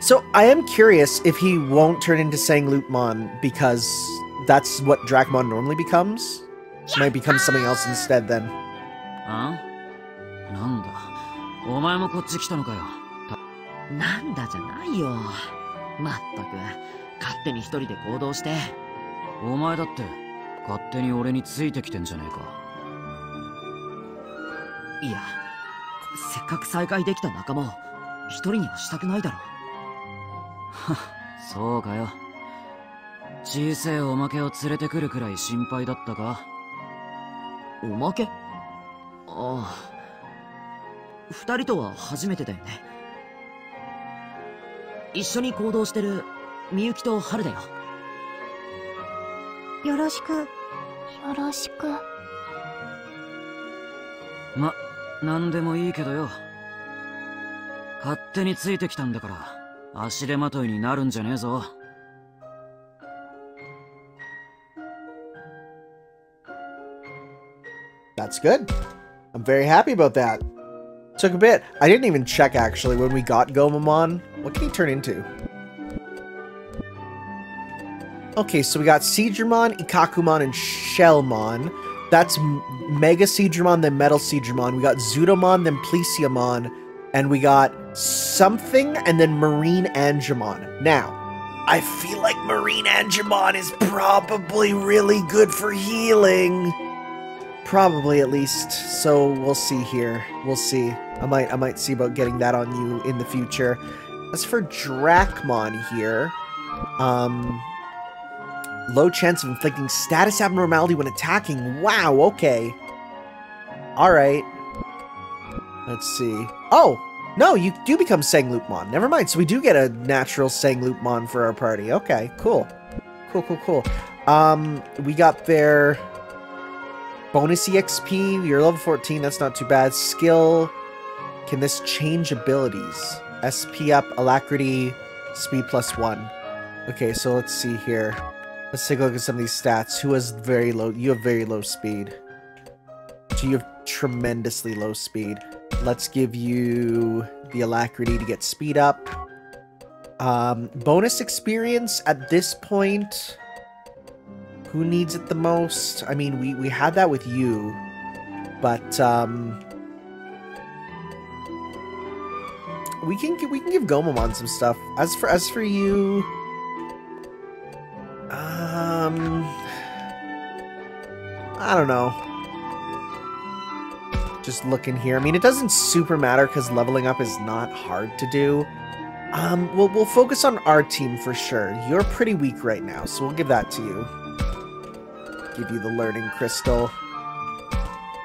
[SPEAKER 1] So I am curious if he won't turn into Sangloupmon because that's what Dracmon normally becomes. Might become something else instead then.
[SPEAKER 5] あなんだ?お前もこっち来たのかよ?
[SPEAKER 2] なんだじゃないよ.まったく勝手に一人で行動して.
[SPEAKER 5] お前だって勝手に俺についてきてんじゃねえか。
[SPEAKER 2] いやせっかく再会できた仲間を一人にはしたくないだろ
[SPEAKER 5] そうかよ。小さいおまけを連れてくるくらい心配だったか?
[SPEAKER 2] おまけ？ああ。二人とは初めてだよね。一緒に行動してるみゆきと春だよ。
[SPEAKER 6] よろしく。よろしく。
[SPEAKER 5] ま、なんでもいいけどよ。勝手についてきたんだから足手まといになるんじゃねえぞ
[SPEAKER 1] That's good. I'm very happy about that. Took a bit. I didn't even check actually when we got Gomamon. What can he turn into? Okay, so we got Seadramon, Ikakumon, and Shellmon. That's Mega Seadramon, then Metal Seadramon. We got Zudomon, then Plesiomon. And we got something, and then Marine Angemon. Now, I feel like Marine Angemon is probably really good for healing. Probably at least. So we'll see here. We'll see. I might I might see about getting that on you in the future. As for Dracmon here, um low chance of inflicting status abnormality when attacking. Wow, okay. Alright. Let's see. Oh! No, you do become Sangloupmon. Never mind. So we do get a natural Sangloupmon for our party. Okay, cool. Cool, cool, cool. Um, we got their bonus EXP. You're level 14. That's not too bad. Skill. Can this change abilities? SP up, alacrity, speed plus one. Okay, so let's see here. Let's take a look at some of these stats. Who has very low? You have very low speed. So you have tremendously low speed. Let's give you the alacrity to get speed up. Um, bonus experience at this point. Who needs it the most? I mean, we we had that with you, but um, we can we can give Gomamon some stuff. As for as for you, um, I don't know. Just looking here. I mean, it doesn't super matter because leveling up is not hard to do. Um, we'll we'll focus on our team for sure. You're pretty weak right now, so we'll give that to you. Give you the learning crystal.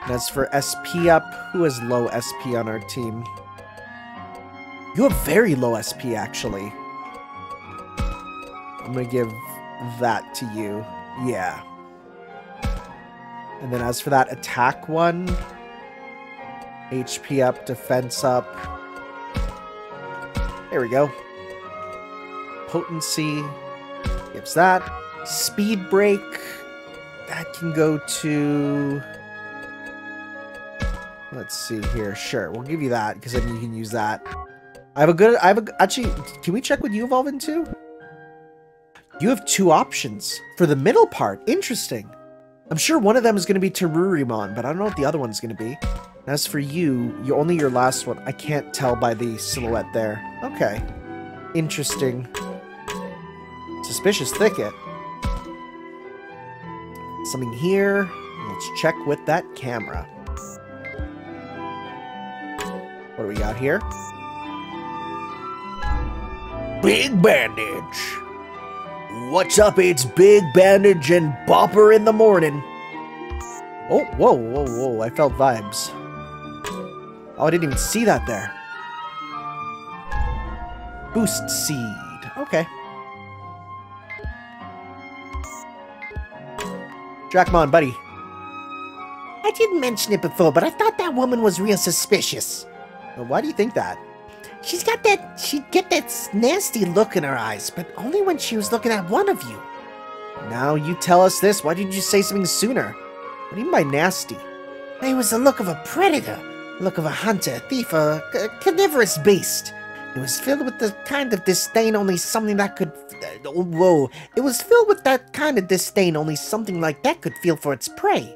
[SPEAKER 1] And as for SP up, who has low SP on our team? You have very low SP, actually. I'm gonna give that to you. Yeah. And then as for that attack one, HP up, defense up. There we go. Potency gives that. Speed break. That can go to. Let's see here. Sure, we'll give you that because then you can use that. I have a good. I have a. Actually, can we check what you evolve into? You have two options for the middle part. Interesting. I'm sure one of them is going to be Terurimon, but I don't know what the other one's going to be. As for you, you're only your last one. I can't tell by the silhouette there. Okay. Interesting. Suspicious thicket. Something here. Let's check with that camera. What do we got here? Big Bandage. What's up? It's Big Bandage and Bopper in the morning. Oh, whoa, whoa, whoa. I felt vibes. Oh, I didn't even see that there. Boost Seed. Okay. Dracmon, buddy.
[SPEAKER 9] I didn't mention it before, but I thought that woman was real suspicious.
[SPEAKER 1] Well, Why do you think that?
[SPEAKER 9] She's got that, she'd get that nasty look in her eyes, but only when she was looking at one of you.
[SPEAKER 1] Now you tell us this. Why didn't you say something sooner? What do you mean by nasty?
[SPEAKER 9] It was the look of a predator, look of a hunter, a thief, a c- carnivorous beast. It was filled with the kind of disdain only something that could. uh, whoa. It was filled with that kind of disdain only something like that could feel for its prey.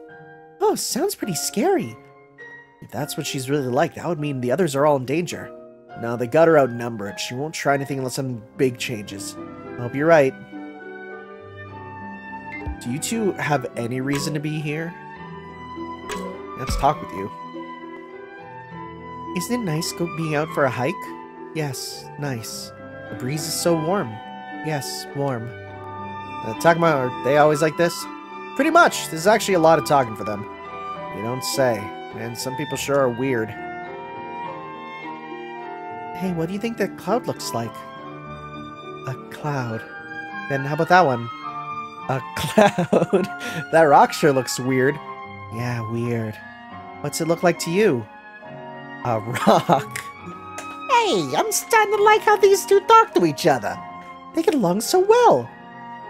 [SPEAKER 1] Oh, sounds pretty scary. If that's what she's really like, that would mean the others are all in danger. Now they got her outnumbered. She won't try anything unless something big changes. I hope you're right. Do you two have any reason to be here? Let's talk with you. Isn't it nice go being out for a hike? Yes, nice. The breeze is so warm. Yes, warm. Uh, Takuma, are they always like this? Pretty much. This is actually a lot of talking for them. You don't say. And some people sure are weird. Hey, what do you think that cloud looks like? A cloud. Then how about that one? A cloud. that rock sure looks weird. Yeah, weird. What's it look like to you? A rock.
[SPEAKER 9] Hey, I'm starting to like how these two talk to each other.
[SPEAKER 1] They get along so well.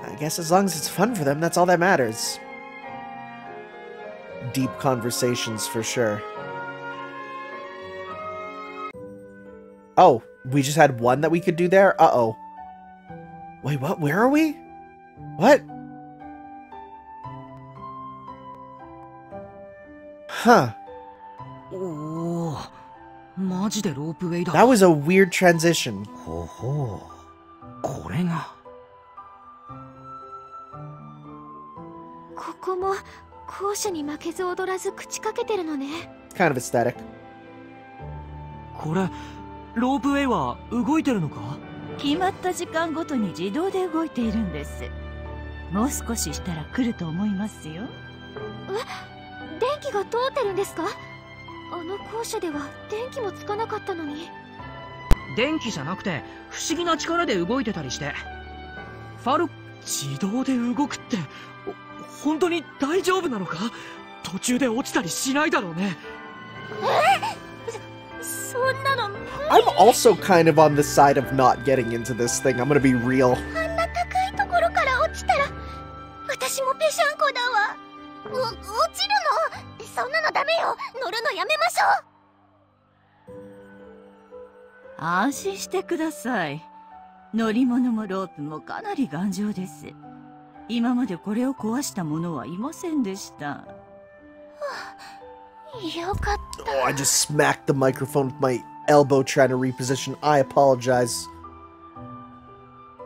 [SPEAKER 1] I guess as long as it's fun for them, that's all that matters. Deep conversations for sure. Oh, we just had one that we could do there? Uh-oh. Wait, what? Where are we? What? Huh.
[SPEAKER 2] マジでロープウェイだ。
[SPEAKER 1] That was a weird transition.
[SPEAKER 5] ほほうこれが。
[SPEAKER 6] ここも校舎に負けず劣らず口かけてるのね。
[SPEAKER 1] Kind of aesthetic.
[SPEAKER 4] これロープウェイは動いてるのか？
[SPEAKER 8] 決まった時間ごとに自動で動いているんです。もう少ししたら来ると思いますよ。
[SPEAKER 6] 電気が通ってるんですか？あの校舎では電気もつかなかったのに。
[SPEAKER 2] 電気じゃなくて不思議な力で動いてたりして。ファル
[SPEAKER 4] 自動で動くってお本当に大丈夫なのか？途中で落ちたりしないだろうね。
[SPEAKER 6] そんなの。
[SPEAKER 1] I'm also kind of on the side of not getting into this thing. I'm gonna be real.
[SPEAKER 6] あんな高いところから落ちたら私もぺしゃんこだわお落ちるの？そんなのダメよ。乗るのやめましょう。
[SPEAKER 8] 安心してください。乗り物もロープもかなり頑丈です。今までこれを壊した者はいませんでした。
[SPEAKER 6] よかっ
[SPEAKER 1] Oh, I just smacked the microphone with my elbow trying to reposition. I apologize.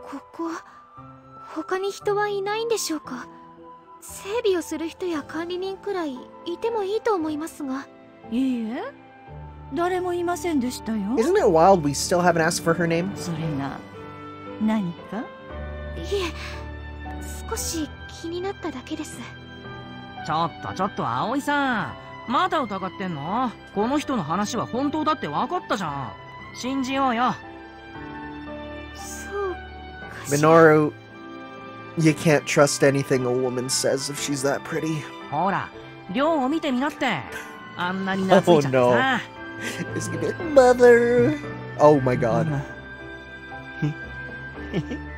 [SPEAKER 6] ここ他に人はいないんでしょうか？整備をする人や管理人くらいいてもいいと思いますが。
[SPEAKER 8] いいえ。誰もいませんでしたよ。
[SPEAKER 1] Isn't it wild we still haven't asked for her name?
[SPEAKER 8] それが。何か？
[SPEAKER 6] いえ少し気になっただけです。
[SPEAKER 2] ちょっとちょっと葵さん。まだ疑ってんの？この人の話は本当だって分かったじゃん。信じようよ。
[SPEAKER 6] そうかしら。
[SPEAKER 1] Minoru, you can't trust anything a woman says if she's that pretty.
[SPEAKER 2] ほら量を見てみなってあんなに懐いちゃってさ、
[SPEAKER 1] Oh, no. It's gonna be like, Mother. Oh my god.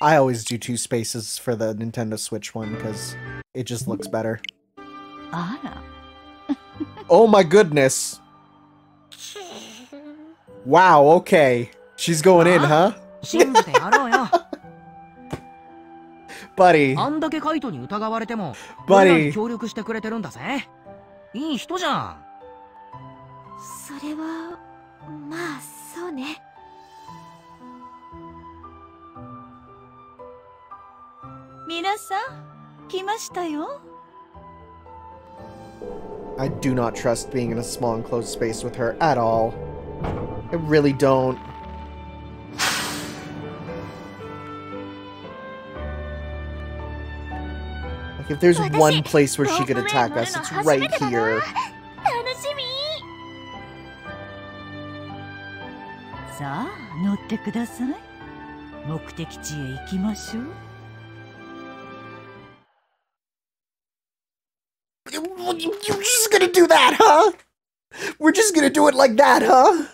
[SPEAKER 1] I always do two spaces for the Nintendo Switch one because it just looks better.
[SPEAKER 8] あら
[SPEAKER 1] Oh my goodness. Wow, okay. She's going in, huh?
[SPEAKER 2] 信じてやろうよ
[SPEAKER 1] Buddy.
[SPEAKER 2] あんだけカイトに疑われても
[SPEAKER 1] バリー
[SPEAKER 2] 俺らに協力してくれてるんだぜいい人じゃん
[SPEAKER 6] それはまあそうね
[SPEAKER 8] 皆さん来ましたよ
[SPEAKER 1] I do not trust being in a small enclosed space with her at all. I really don't. Like, if there's one place where she could attack us, it's right here.
[SPEAKER 6] 楽しみ
[SPEAKER 8] さあ乗ってください目的地へ行きましょう
[SPEAKER 1] You're just gonna do that, huh? We're just gonna do it like that, huh?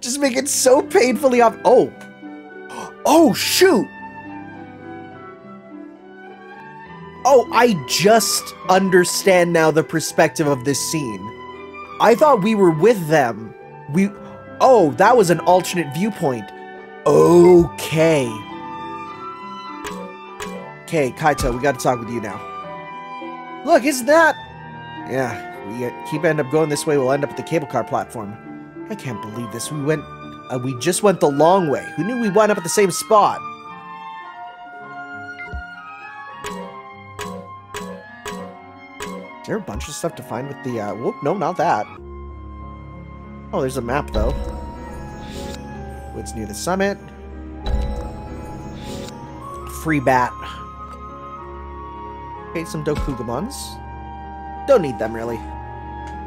[SPEAKER 1] Just make it so painfully off. Oh! Oh, shoot! Oh, I just understand now the perspective of this scene. I thought we were with them. We- Oh, that was an alternate viewpoint. Okay. Okay, Kaito, we gotta talk with you now. Look, isn't that? Yeah, we keep end up going this way, we'll end up at the cable car platform. I can't believe this. We went, uh, we just went the long way. Who knew we wound up at the same spot? Is there a bunch of stuff to find with the, uh, whoop, no, not that. Oh, there's a map, though. Woods near the summit. Free bat. Okay, some Dokugumons. Don't need them, really.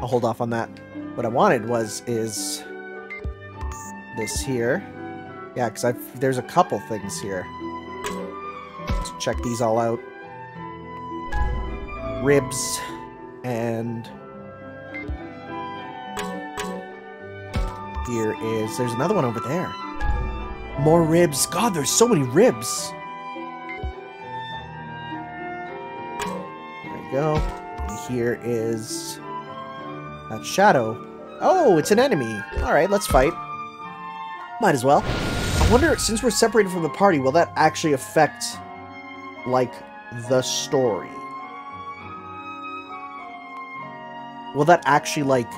[SPEAKER 1] I'll hold off on that. What I wanted was, is... This here. Yeah, because I've there's a couple things here. Let's check these all out. Ribs. And... Here is... There's another one over there. More ribs. God, there's so many ribs. There we go. Here is that shadow. Oh, it's an enemy. All right, let's fight. Might as well. I wonder, since we're separated from the party, will that actually affect, like, the story? Will that actually, like,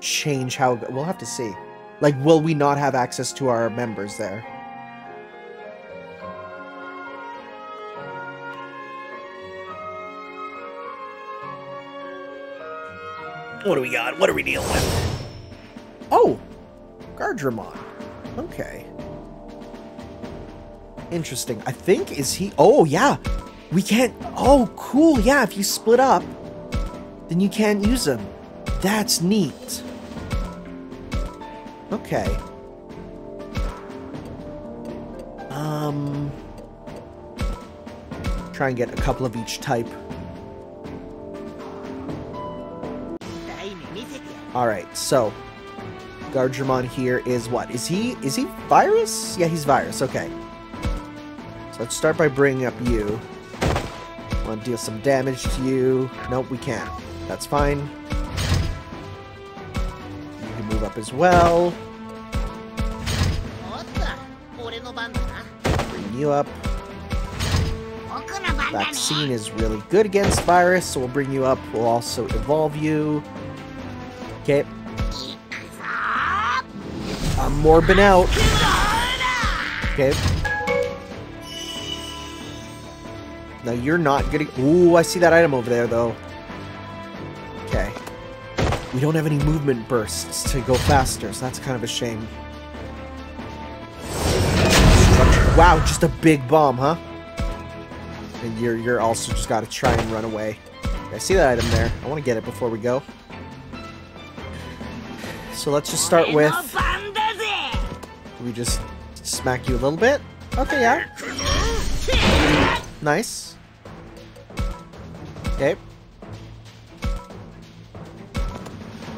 [SPEAKER 1] change how... We'll have to see. Like, will we not have access to our members there? What do we got? What are we dealing with? Oh! Guardromon. Okay. Interesting. I think, is he... Oh, yeah! We can't... Oh, cool! Yeah, if you split up, then you can't use them. That's neat. Okay. Um... Try and get a couple of each type. All right, so Guardromon here is what? Is he is he virus? Yeah, he's virus. Okay. So let's start by bringing up you. Want to deal some damage to you? Nope, we can't. That's fine. You can move up as well. Bring you up. Vaccine is really good against virus, so we'll bring you up. We'll also evolve you. Okay. I'm morbing out. Okay. Now you're not getting. Ooh, I see that item over there, though. Okay. We don't have any movement bursts to go faster, so that's kind of a shame. Wow, just a big bomb, huh? And you're you're also just got to try and run away. I see that item there. I want to get it before we go. So let's just start with... We just smack you a little bit. Okay, yeah. Nice. Okay.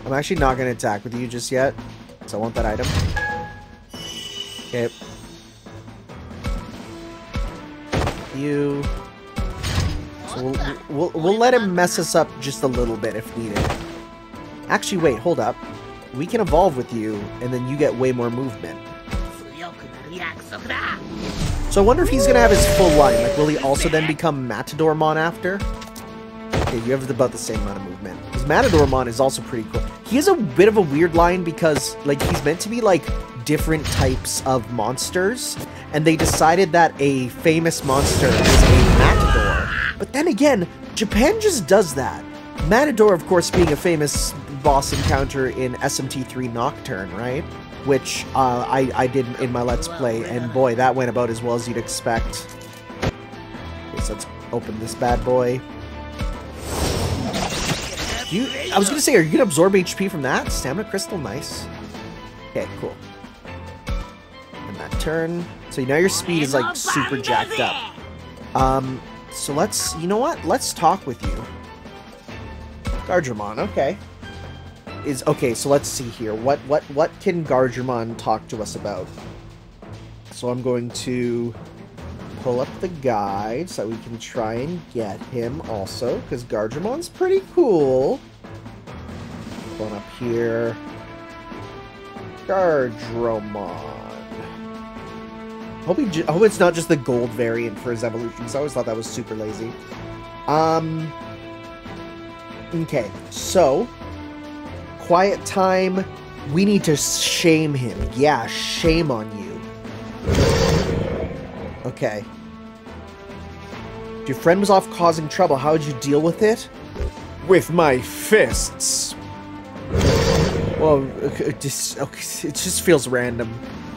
[SPEAKER 1] I'm actually not going to attack with you just yet. So I want that item. Okay. You... So we'll, we'll, we'll let him mess us up just a little bit if needed. Actually, wait, hold up we can evolve with you, and then you get way more movement. So I wonder if he's gonna have his full line. Like, will he also then become Matadormon after? Okay, you have about the same amount of movement. Because Matadormon is also pretty cool. He has a bit of a weird line because, like, he's meant to be, like, different types of monsters. And they decided that a famous monster is a Matador. But then again, Japan just does that. Matador, of course, being a famous boss encounter in SMT3 Nocturne, right? Which uh, I, I did in my Let's Play, and boy, that went about as well as you'd expect. Okay, so let's open this bad boy. You, I was gonna say, are you gonna absorb HP from that? Stamina crystal, nice. Okay, cool. And that turn. So now your speed is like super jacked up. Um, so let's, you know what? Let's talk with you. Guardromon, okay. Is okay, so let's see here. What what what can Guardromon talk to us about? So I'm going to pull up the guide so we can try and get him also, because Guardromon's pretty cool. Going up here. Guardromon. Hope, hope it's not just the gold variant for his evolutions. I always thought that was super lazy. Um. Okay, so quiet time. We need to shame him. Yeah, shame on you. Okay. Your friend was off causing trouble. How did you deal with it? With my fists. Well, it just, it just feels random.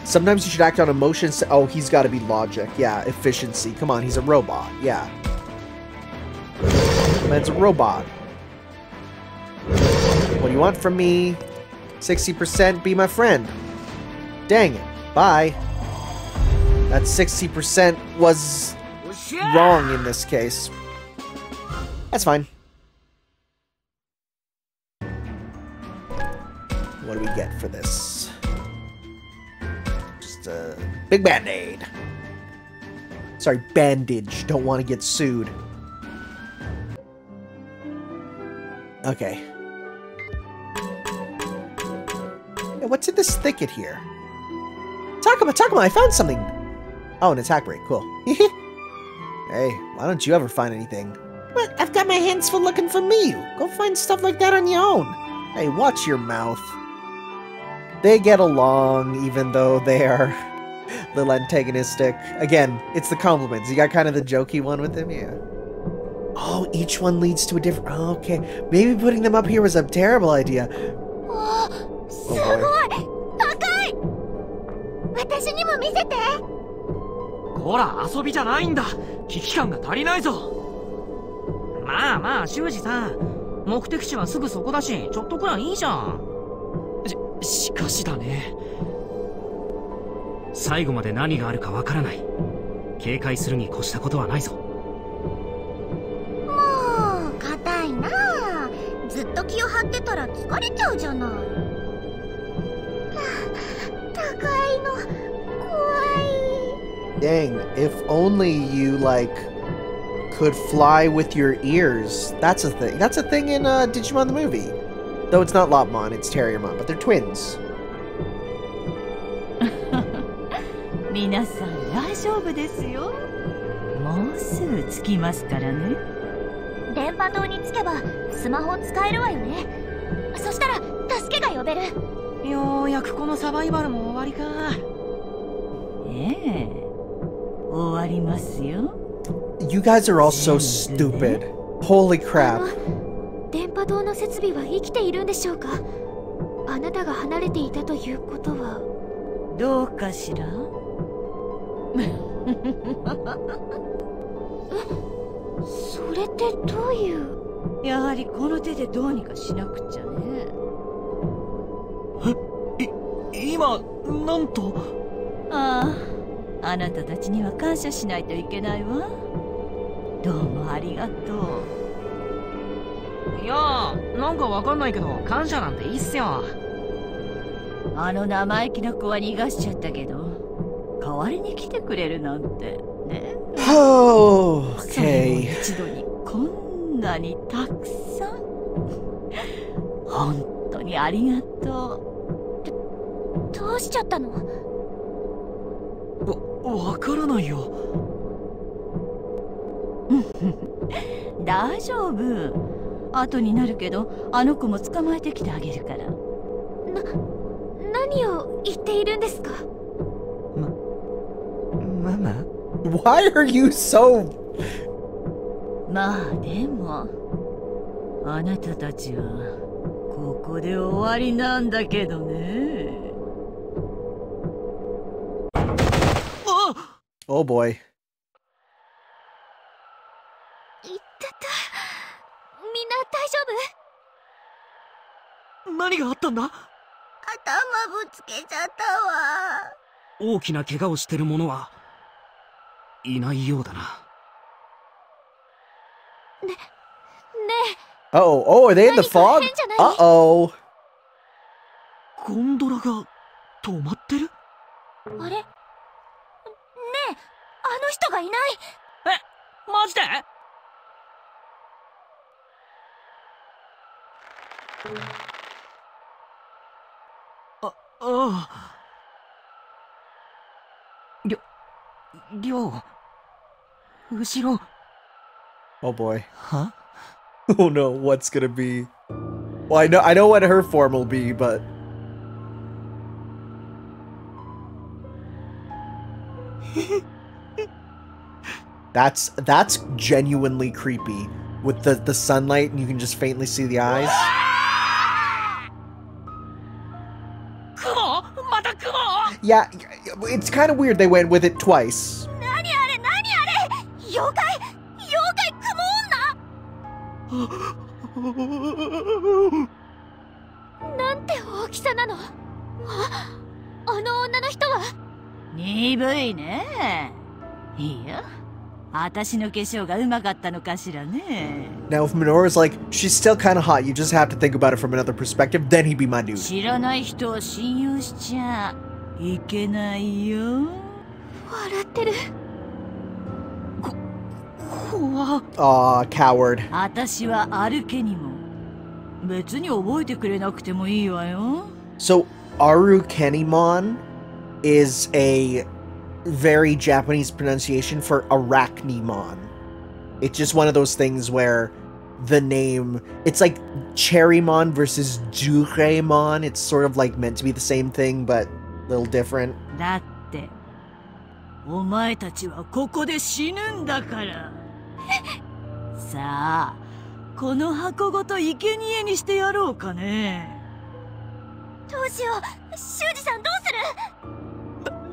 [SPEAKER 1] Sometimes you should act on emotions. Oh, he's got to be logic. Yeah, efficiency. Come on, he's a robot. Yeah. Man's a robot. What do you want from me? 60% be my friend. Dang it. Bye. That 60% was wrong in this case. That's fine. What do we get for this? Just a big band-aid. Sorry, bandage. Don't want to get sued. Okay. What's in this thicket here? Takuma, Takuma, I found something! Oh, an attack break. Cool. hey, why don't you ever find anything? What? I've got my hands full looking for Miu. Go find stuff like that on your own. Hey, watch your mouth. They get along, even though they are a little antagonistic. Again, it's the compliments. You got kind of the jokey one with him, yeah. Oh, each one leads to a different... Oh, okay. Maybe putting them up here was a terrible idea.
[SPEAKER 6] Oh, すごい!高い!私にも見せて!
[SPEAKER 4] ほら遊びじゃないんだ。危機感が足りないぞ。まあまあ修二さん。目的地はすぐそこだしちょっとくらいいいじゃん。ししかしだね。
[SPEAKER 5] 最後まで何があるかわからない。警戒するに越したことはないぞ。
[SPEAKER 6] もう硬いなあ。ずっと気を張ってたら疲れちゃうじゃない
[SPEAKER 1] Dang, if only you, like, could fly with your ears. That's a thing. That's a thing in uh, Digimon the movie. Though it's not Lopmon, it's Terriermon, but they're twins.
[SPEAKER 8] 皆さん大丈夫ですよもうすぐ着きますからね
[SPEAKER 6] 電波塔に着けばスマホ使えるわよねそしたら助けが呼べる
[SPEAKER 2] ようやくこのサバイバルも終わりか
[SPEAKER 8] ええ 終わりますよ。
[SPEAKER 1] You guys are all so stupid. Holy crap.
[SPEAKER 6] 電波塔の設備は生きているんでしょうか？あなたが離れていたということは。
[SPEAKER 8] どうかしら？
[SPEAKER 6] それってどういう？
[SPEAKER 8] やはりこの手でどうにかしなくちゃね。
[SPEAKER 4] 今なんと？
[SPEAKER 8] あああなたたちには感謝しないといけないわ。どうもありがと
[SPEAKER 4] いやーなんかわかんないけど感謝なんていいっすよ。
[SPEAKER 8] うあの生意気な子は逃がしちゃったけど代わりに来てくれるなんてね。それも
[SPEAKER 1] Okay.
[SPEAKER 8] 一度にこんなにたくさん。本当にありがと
[SPEAKER 6] どうしちゃったの？
[SPEAKER 4] わ、わからないよ。
[SPEAKER 8] う 大丈夫。後になるけどあの子も捕まえてきてあげるから。
[SPEAKER 6] 何を言っているんですか？
[SPEAKER 7] ママ
[SPEAKER 1] Why are you so
[SPEAKER 8] まあでもあなたたちはここで終わりなんだけどね
[SPEAKER 1] Oh boy.
[SPEAKER 6] 言ってた。みんな大丈夫？
[SPEAKER 4] 何があったんだ？
[SPEAKER 6] 頭ぶつけちゃったわ。
[SPEAKER 5] 大きな怪我をしてる者はいないようだな。
[SPEAKER 6] ね
[SPEAKER 1] Oh, oh, are they in the fog?
[SPEAKER 6] 変じゃない
[SPEAKER 1] ？Uh oh.
[SPEAKER 4] ゴンドラが止まってる？
[SPEAKER 6] えあれ？の人がいない
[SPEAKER 4] マジであ、ああ。りょ、りょう。後ろ。
[SPEAKER 1] Oh boy.
[SPEAKER 7] は
[SPEAKER 1] Oh no, what's gonna be? Well, I know I know what her form will be, but That's that's genuinely creepy. With the the sunlight and you can just faintly see the eyes. Yeah, it's kind of weird they went with it twice.
[SPEAKER 8] 私の化粧がうまかったのかしらね
[SPEAKER 1] Now, if Minoru's like, she's still kind of hot, you just have to think about it from another perspective, then he'd be my dude.
[SPEAKER 8] 知らない人を信用しちゃいけないよ
[SPEAKER 6] 笑ってる
[SPEAKER 4] 怖
[SPEAKER 1] Aw, coward.
[SPEAKER 8] 私は歩けにも別に覚えてくれなくてもいいわよ
[SPEAKER 1] So, Aru Kenimon is a very Japanese pronunciation for Arachnemon. It's just one of those things where the name it's like Cherrymon versus Jureimon. It's sort of like meant to be the same thing, but a little different.
[SPEAKER 8] だってお前たちはここで死ぬんだからさあこの箱ごと生贄にしてやろうかね
[SPEAKER 6] どうしよう修二さんどうする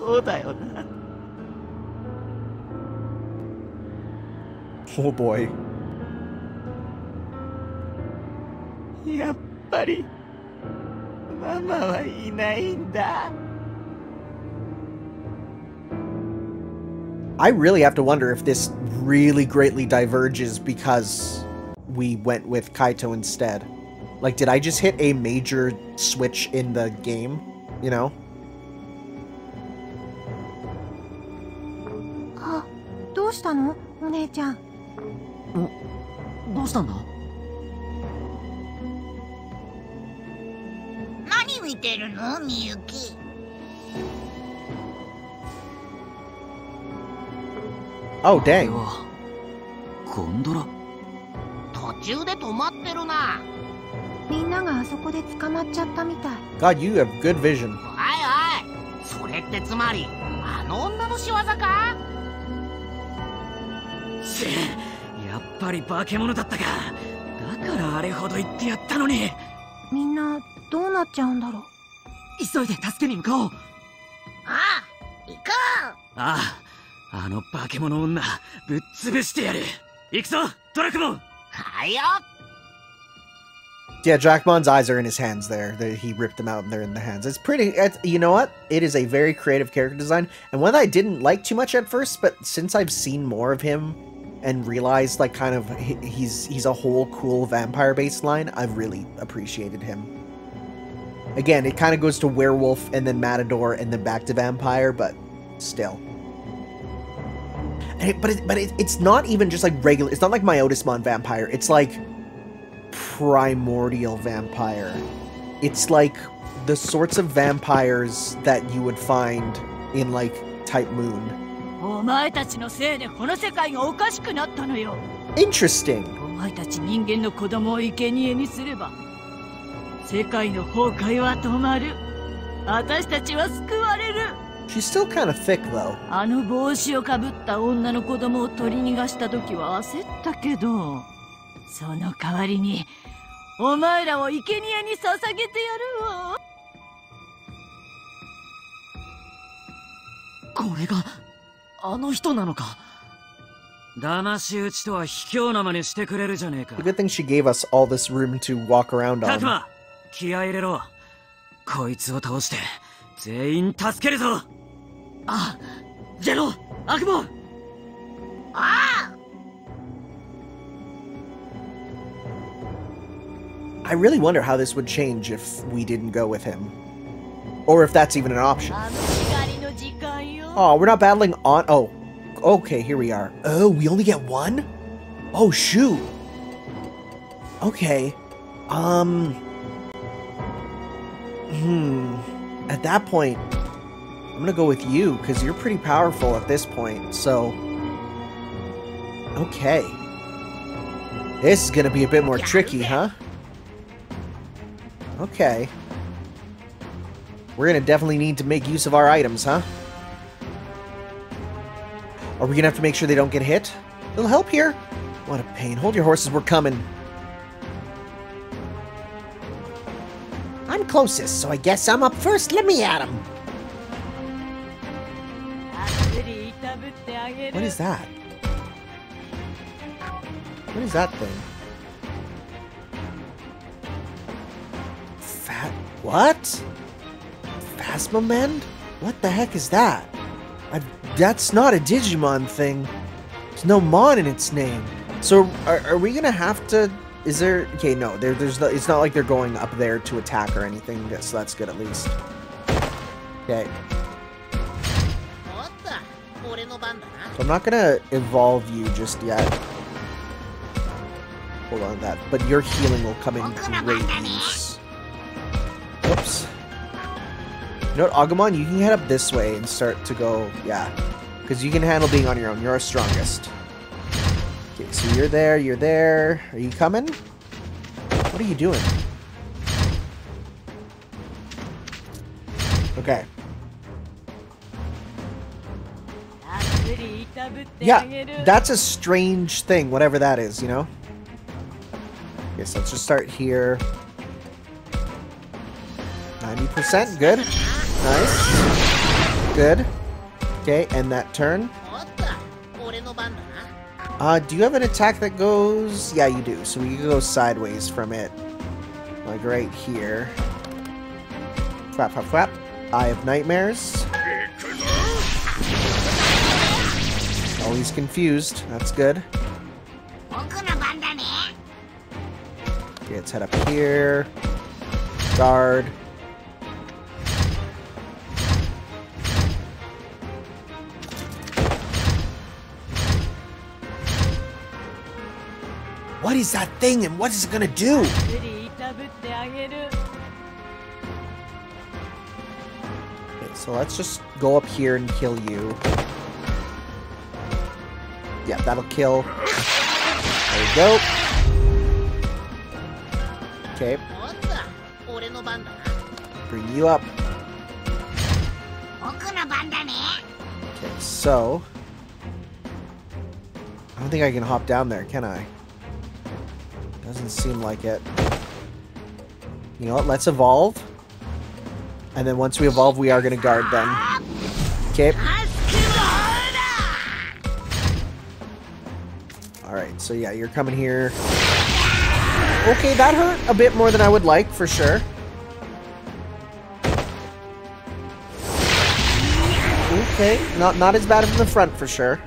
[SPEAKER 7] そうだよな
[SPEAKER 1] Oh boy.
[SPEAKER 7] やっぱりママはいないんだ
[SPEAKER 1] I really have to wonder if this really greatly diverges because we went with Kaito instead. Like, did I just hit a major switch in the game? You know?
[SPEAKER 6] うしたの？お姉ちゃん。
[SPEAKER 2] どうしたんだ
[SPEAKER 3] 何見てるの？みゆき。
[SPEAKER 1] Oh,
[SPEAKER 2] これ
[SPEAKER 1] dang.
[SPEAKER 2] はゴンドラ。
[SPEAKER 3] 途中で止まってるな。
[SPEAKER 6] みんながあそこで捕まっちゃったみたい。
[SPEAKER 1] God, you have good vision.
[SPEAKER 3] おいおい。それってつまりあの女の仕業か？
[SPEAKER 4] せやっぱり化け物だったかだからあれほど言ってやったのに
[SPEAKER 6] みんなどうなっちゃうんだろう
[SPEAKER 2] 急いで助けに向かおう
[SPEAKER 3] ああ行こ
[SPEAKER 4] あああの化け物女、ぶっ潰してやる。行くぞ、ドラクモン
[SPEAKER 3] はよ
[SPEAKER 1] Yeah, Drachmon's eyes are in his hands there. They, he ripped them out and they're in the hands. It's pretty, it's, you know what? It is a very creative character design, and one that I didn't like too much at first, but since I've seen more of him and realized, like, kind of, he's he's a whole cool vampire baseline, I've really appreciated him. Again, it kind of goes to werewolf and then matador and then back to vampire, but still. It, but it, but it, it's not even just like regular. It's not like Myotismon vampire. It's like primordial vampire. It's like the sorts of vampires that you would find in like Type Moon.
[SPEAKER 8] お前たちのせいでこの世界がおかしくなったのよ
[SPEAKER 1] Interesting.
[SPEAKER 8] お前たち人間の子供を生贄にすれば世界の崩壊は止まる私たちは救われる
[SPEAKER 1] She's still kind of thick though.
[SPEAKER 8] あの帽子をかぶった女の子供を取り逃がした時は焦ったけどその代わりにお前らを生贄に捧げてやるわ
[SPEAKER 2] これがあの人なのか
[SPEAKER 4] 騙し討ちとは卑怯な真似してくれるじゃねえか
[SPEAKER 1] The。good thing she gave us all this room to walk around
[SPEAKER 4] タク
[SPEAKER 1] on.
[SPEAKER 4] マ、気合い入れろ。こいつを倒して、全員助けるぞ
[SPEAKER 2] あゼロアグモン
[SPEAKER 3] あ
[SPEAKER 1] I really wonder how this would change if we didn't go with him. Or if that's even an option. Oh, we're not battling on. Oh, okay, here we are. Oh, we only get one? Oh, shoot. Okay. Um. Hmm. At that point, I'm gonna go with you, because you're pretty powerful at this point, so. Okay. This is gonna be a bit more tricky, huh? Okay. We're gonna definitely need to make use of our items, huh? Are we gonna have to make sure they don't get hit? A little help here. What a pain. Hold your horses, we're coming.
[SPEAKER 9] I'm closest, so I guess I'm up first. Let me at him.
[SPEAKER 1] What is that? What is that thing? Fat... What? Phasmomend? What the heck is that? I've that's not a Digimon thing. There's no Mon in its name. So are, are we gonna have to? Is there? Okay, no. There, there's. No, it's not like they're going up there to attack or anything. So that's good at least. Okay. So I'm not gonna evolve you just yet. Hold on, that. But your healing will come in great use. You know what, Agumon, you can head up this way and start to go, yeah. Because you can handle being on your own. You're our strongest. Okay, so you're there, you're there. Are you coming? What are you doing? Okay. Yeah, that's a strange thing, whatever that is, you know? Okay, so let's just start here. 90%, good. Nice. Good. Okay, and that turn. Uh, do you have an attack that goes... Yeah, you do. So we can go sideways from it. Like right here. Flap, flap, flap. Eye of Nightmares. Oh, he's confused. That's good. Okay, let's head up here. Guard. What is that thing and what is it gonna do? Okay, so let's just go up here and kill you. Yeah, that'll kill. There we go. Okay. Bring you up. Okay, so... I don't think I can hop down there, can I? Doesn't seem like it. You know what? Let's evolve. And then once we evolve, we are going to guard them. Okay.
[SPEAKER 3] Alright,
[SPEAKER 1] so yeah, you're coming here. Okay, that hurt a bit more than I would like, for sure. Okay, not, not as bad from the front, for sure.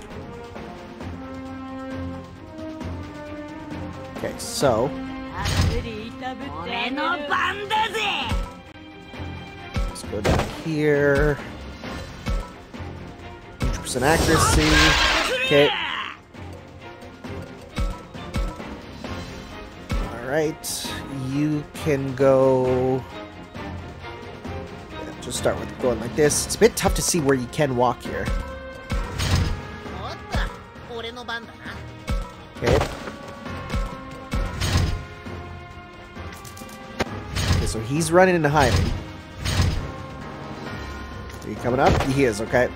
[SPEAKER 1] Okay, so. Let's go down here. 100% accuracy. Okay. Alright, you can go. Yeah, just start with going like this. It's a bit tough to see where you can walk here. Okay. Okay, so he's running into hiding. Are you coming up? He is, okay.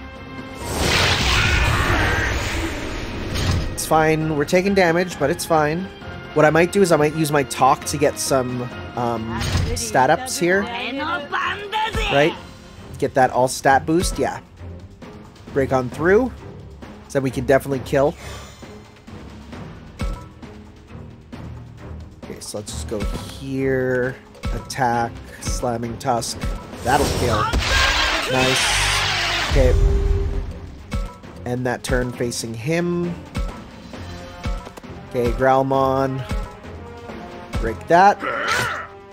[SPEAKER 1] It's fine. We're taking damage, but it's fine. What I might do is I might use my talk to get some um, stat ups here. Right? Get that all stat boost. Yeah. Break on through. So we can definitely kill. Okay, so let's just go here. Attack, slamming tusk. That'll kill. Nice. Okay. End that turn facing him. Okay, Growlmon. Break that.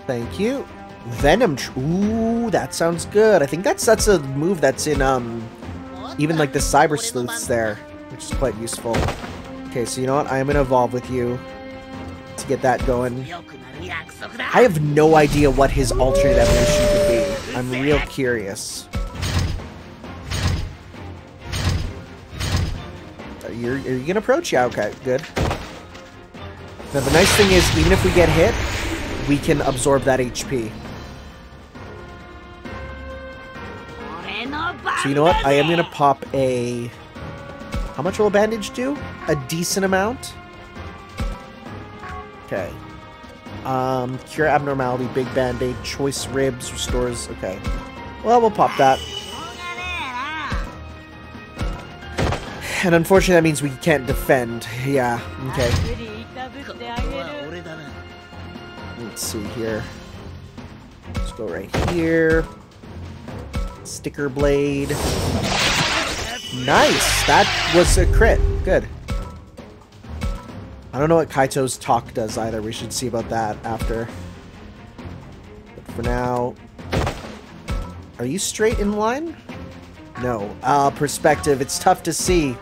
[SPEAKER 1] Thank you. Venom. Ooh, that sounds good. I think that's that's a move that's in um even like the cyber sleuths there, which is quite useful. Okay, so you know what? I am gonna evolve with you to get that going. I have no idea what his alternate evolution could be. I'm real curious. Uh, are you, are you gonna approach? Yeah, okay, good. Now the nice thing is, even if we get hit, we can absorb that HP. So you know what? I am gonna pop a... How much will a bandage do? A decent amount? Okay. Um, cure abnormality, big band-aid, choice ribs, restores... Okay. Well, we'll pop that. And unfortunately, that means we can't defend. Yeah, okay. Let's see here. Let's go right here. Sticker blade. Nice! That was a crit. Good. I don't know what Kaito's talk does either. We should see about that after. But for now... Are you straight in line? No. Ah, perspective. It's tough to see.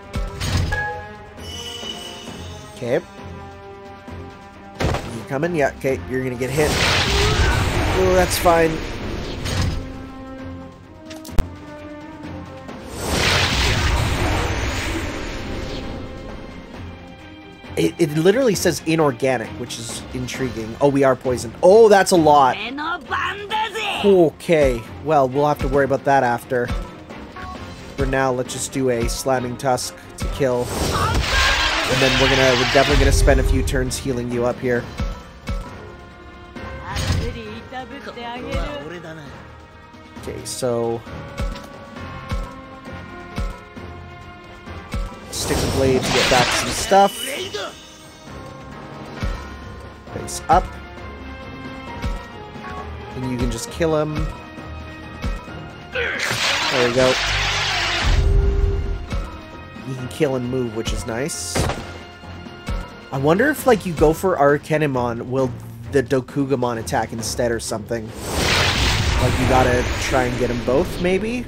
[SPEAKER 1] Okay. You coming? Yeah, okay. You're gonna get hit. Oh, that's fine. It, it literally says inorganic, which is intriguing. Oh, we are poisoned. Oh, that's a lot. Okay, well, we'll have to worry about that after. For now, let's just do a slamming tusk to kill. And then we're gonna we're definitely gonna spend a few turns healing you up here. Okay, so Stick the blade to get back some stuff. Face up. And you can just kill him. There we go. You can kill and move, which is nice. I wonder if, like, you go for Arukenimon, will the Dokugumon attack instead or something? Like, you gotta try and get them both, maybe?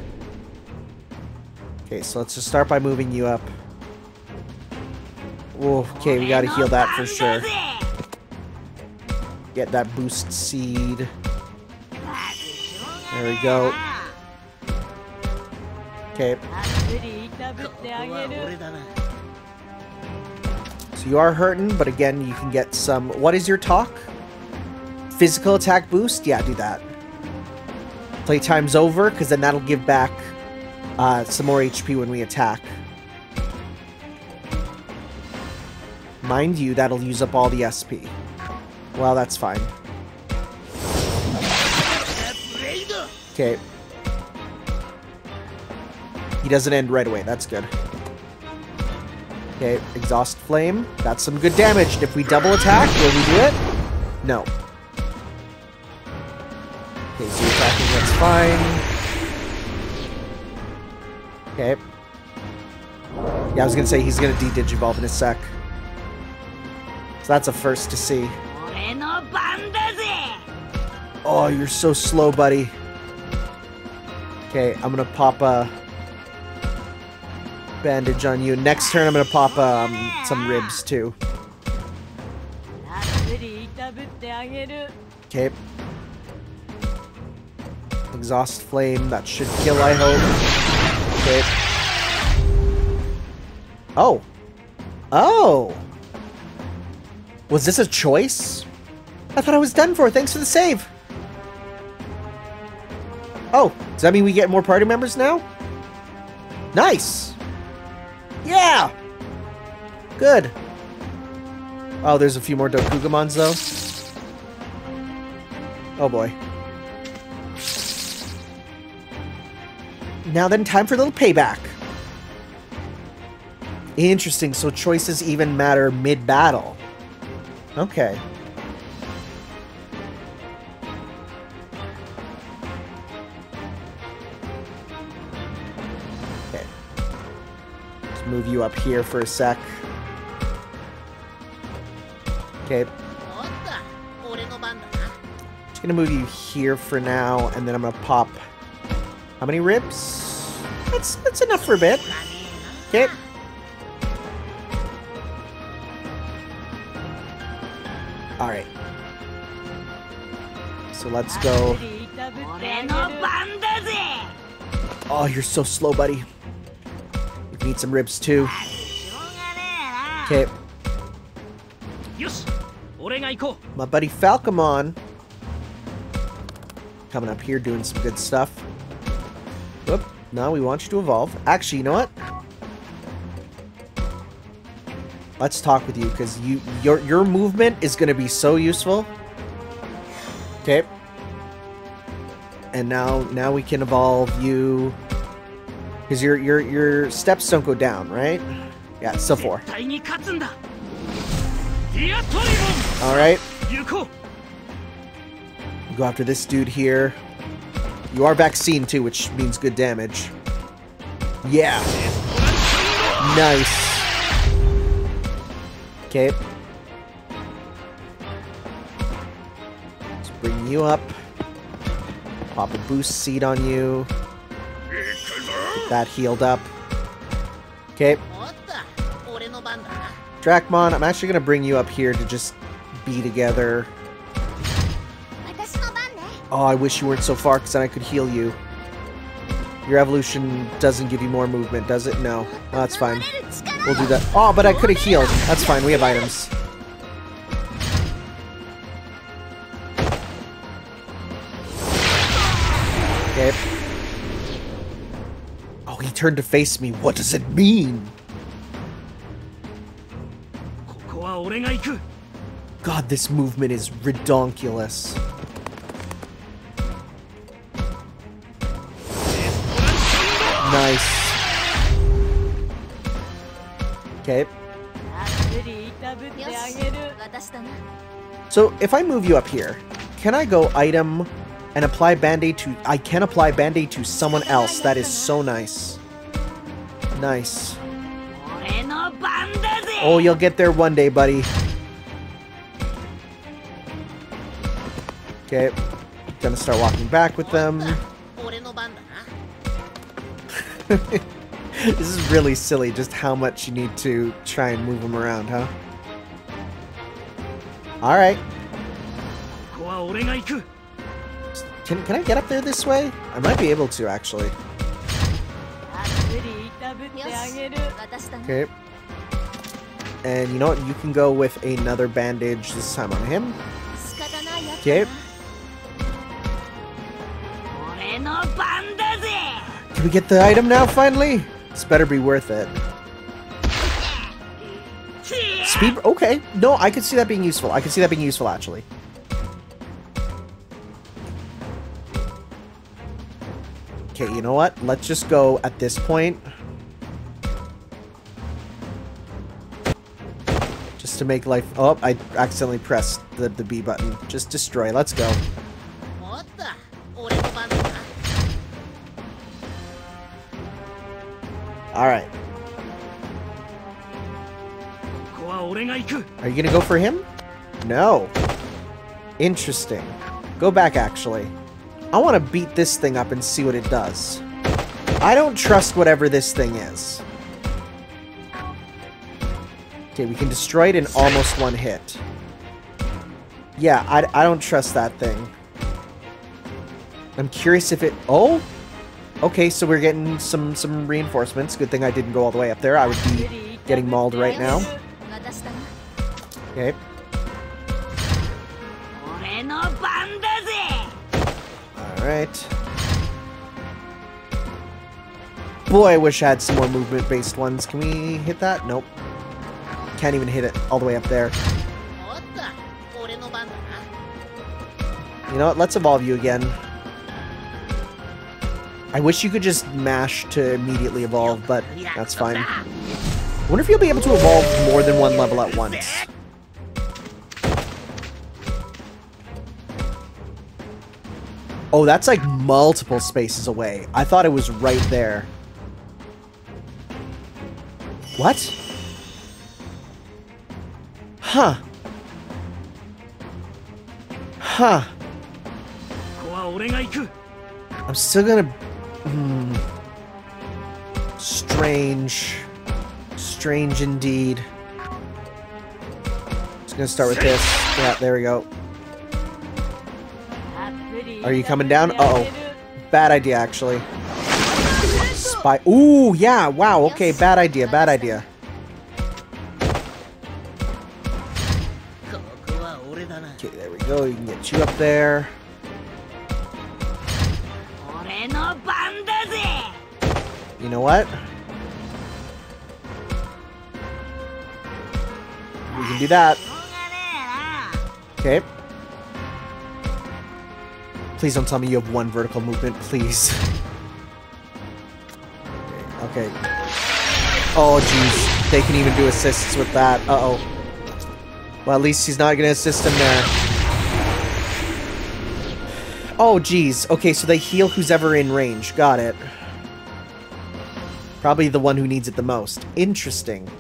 [SPEAKER 1] Okay, so let's just start by moving you up. Okay, we gotta heal that for sure. Get that boost seed. There we go. Okay. So you are hurting, but again, you can get some... What is your talk? Physical attack boost? Yeah, do that. Playtime's over, because then that'll give back uh, some more HP when we attack. Mind you, that'll use up all the SP. Well, that's fine. Okay. He doesn't end right away, that's good. Okay, exhaust flame. That's some good damage. If we double attack, will we do it? No. Okay, so attacking, that's fine. Okay. Yeah, I was gonna say he's gonna de-digivolve in a sec. So that's a first to see. Oh, you're so slow, buddy. Okay, I'm gonna pop a bandage on you. Next turn, I'm gonna pop um, some ribs too. Okay. Exhaust flame, that should kill, I hope. Okay. Oh. Oh! Was this a choice? I thought I was done for. Thanks for the save. Oh, does that mean we get more party members now? Nice. Yeah. Good. Oh, there's a few more Dokugumons though. Oh boy. Now then, time for a little payback. Interesting, so choices even matter mid-battle. Okay. Okay. Let's move you up here for a sec. Okay. Just gonna move you here for now, and then I'm gonna pop... How many ribs? That's, that's enough for a bit. Okay. Alright. So let's go. Oh, you're so slow, buddy. We can some ribs, too. Okay. My buddy Falcomon. Coming up here, doing some good stuff. Whoop. Now we want you to evolve. Actually, you know what? Let's talk with you because you your your movement is going to be so useful. Okay. And now now we can evolve you because your your your steps don't go down, right? Yeah, so four. All right. Go after this dude here. You are vaccine too, which means good damage. Yeah. Nice cape. Let's bring you up. Pop a boost seed on you. Get that healed up. Okay. Dracmon, I'm actually going to bring you up here to just be together. Oh, I wish you weren't so far because then I could heal you. Your evolution doesn't give you more movement, does it? No. That's fine. We'll do that. Oh, but I could have healed. That's fine. We have items. Okay. Oh, he turned to face me. What does it mean? God, this movement is redonkulous. Okay. So if I move you up here, can I go item and apply band-aid to... I can apply band-aid to someone else. That is so nice. Nice. Oh, you'll get there one day, buddy. Okay. Gonna start walking back with them. this is really silly just how much you need to try and move them around, huh? Alright. Can, can I get up there this way? I might be able to, actually. Okay. And you know what? You can go with another bandage this time on him. Okay. Can we get the item now, finally? This better be worth it. Speed. Okay. No, I could see that being useful. I could see that being useful, actually. Okay, you know what? Let's just go at this point. just to make life... Oh, I accidentally pressed the, the B button. Just destroy. Let's go.
[SPEAKER 5] All right.
[SPEAKER 1] Are you gonna go for him? No. Interesting. Go back, actually. I want to beat this thing up and see what it does. I don't trust whatever this thing is. Okay, we can destroy it in almost one hit. Yeah, I, I don't trust that thing. I'm curious if it... Oh! Okay, so we're getting some, some reinforcements. Good thing I didn't go all the way up there. I would be getting mauled right now. Okay. Alright. Boy, I wish I had some more movement-based ones. Can we hit that? Nope. Can't even hit it all the way up there. You know what? Let's evolve you again. I wish you could just mash to immediately evolve, but that's fine. I wonder if you'll be able to evolve more than one level at once. Oh, that's like multiple spaces away. I thought it was right there. What? Huh. Huh. I'm still gonna Strange. Strange indeed. Just gonna start with this. Yeah, there we go. Are you coming down? Uh-oh. Bad idea, actually. Spy- Ooh, yeah, wow, okay, bad idea, bad idea. Okay, there we go, you can get you up there. You know what? We can do that. Okay. Please don't tell me you have one vertical movement, please. okay. Oh, jeez. They can even do assists with that. Uh-oh. Well, at least he's not gonna assist him there. Oh, jeez. Okay, so they heal who's ever in range. Got it. Probably the one who needs it the most. Interesting.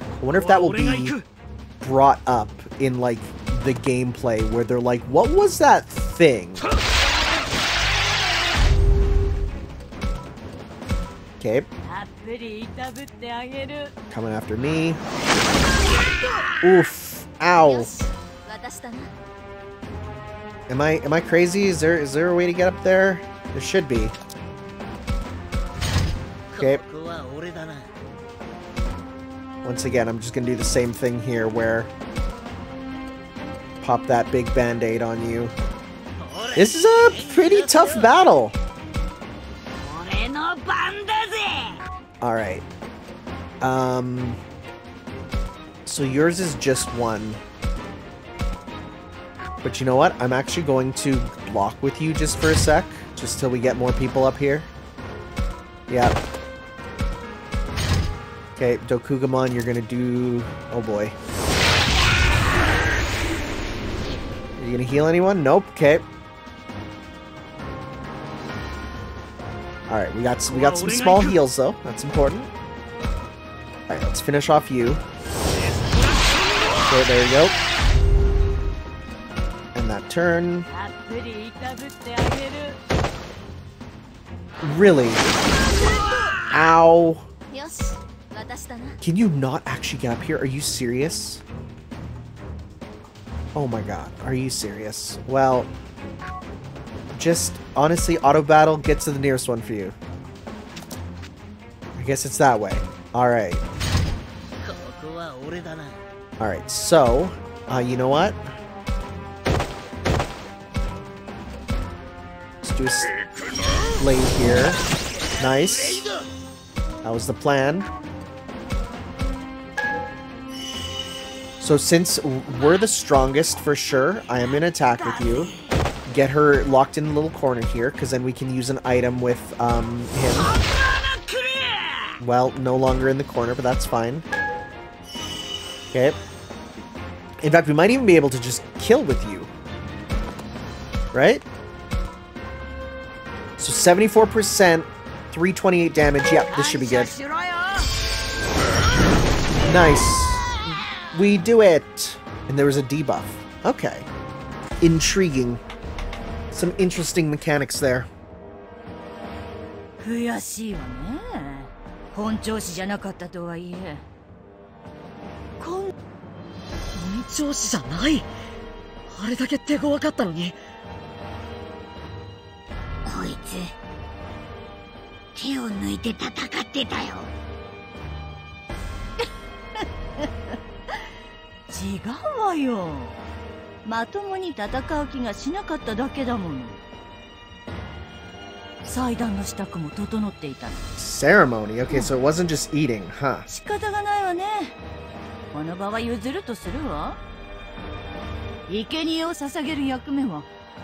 [SPEAKER 1] I wonder if that will be brought up in, like, the gameplay where they're like, what was that thing? Okay. Coming after me. Oof. Ow. Am I am I crazy? Is there is there a way to get up there? There should be. Okay. Once again, I'm just going to do the same thing here where pop that big band-aid on you. This is a pretty tough battle. Alright. Um, so yours is just one. But you know what? I'm actually going to block with you just for a sec, just till we get more people up here. Yeah. Okay, Dokugumon, you're gonna do... Oh boy. Are you gonna heal anyone? Nope. Okay. Alright, we got we got some small heals though. That's important. Alright, let's finish off you. Okay, there you go. And that turn. Really? Ow. Can you not actually get up here? Are you serious? Oh my god, are you serious? Well, just honestly, auto battle, get to the nearest one for you. I guess it's that way. Alright. Alright, so, uh, you know what? Let's do a slave here. Nice. That was the plan. So since we're the strongest for sure, I am to attack with you. Get her locked in a little corner here, because then we can use an item with um, him. Well, no longer in the corner, but that's fine. Okay. In fact, we might even be able to just kill with you. Right? So 74%, 328 damage. Yep, this should be good. Nice. We do it. And there was a debuff. Okay. Intriguing. Some interesting mechanics there.
[SPEAKER 8] 悔しいわね本調子じゃなかったとはいえ
[SPEAKER 2] 本調子じゃないあれだけ手強かったのに
[SPEAKER 3] こいつ手を抜いて戦ってたよ
[SPEAKER 8] 違うわよ。まともに戦う気がしなかっただけだもの。祭壇の支度も整っていたの。
[SPEAKER 1] Ceremony? Okay, so it wasn't just eating, huh?
[SPEAKER 8] 仕方がないわね。この場は譲るとするわ。生贄を捧げる役目は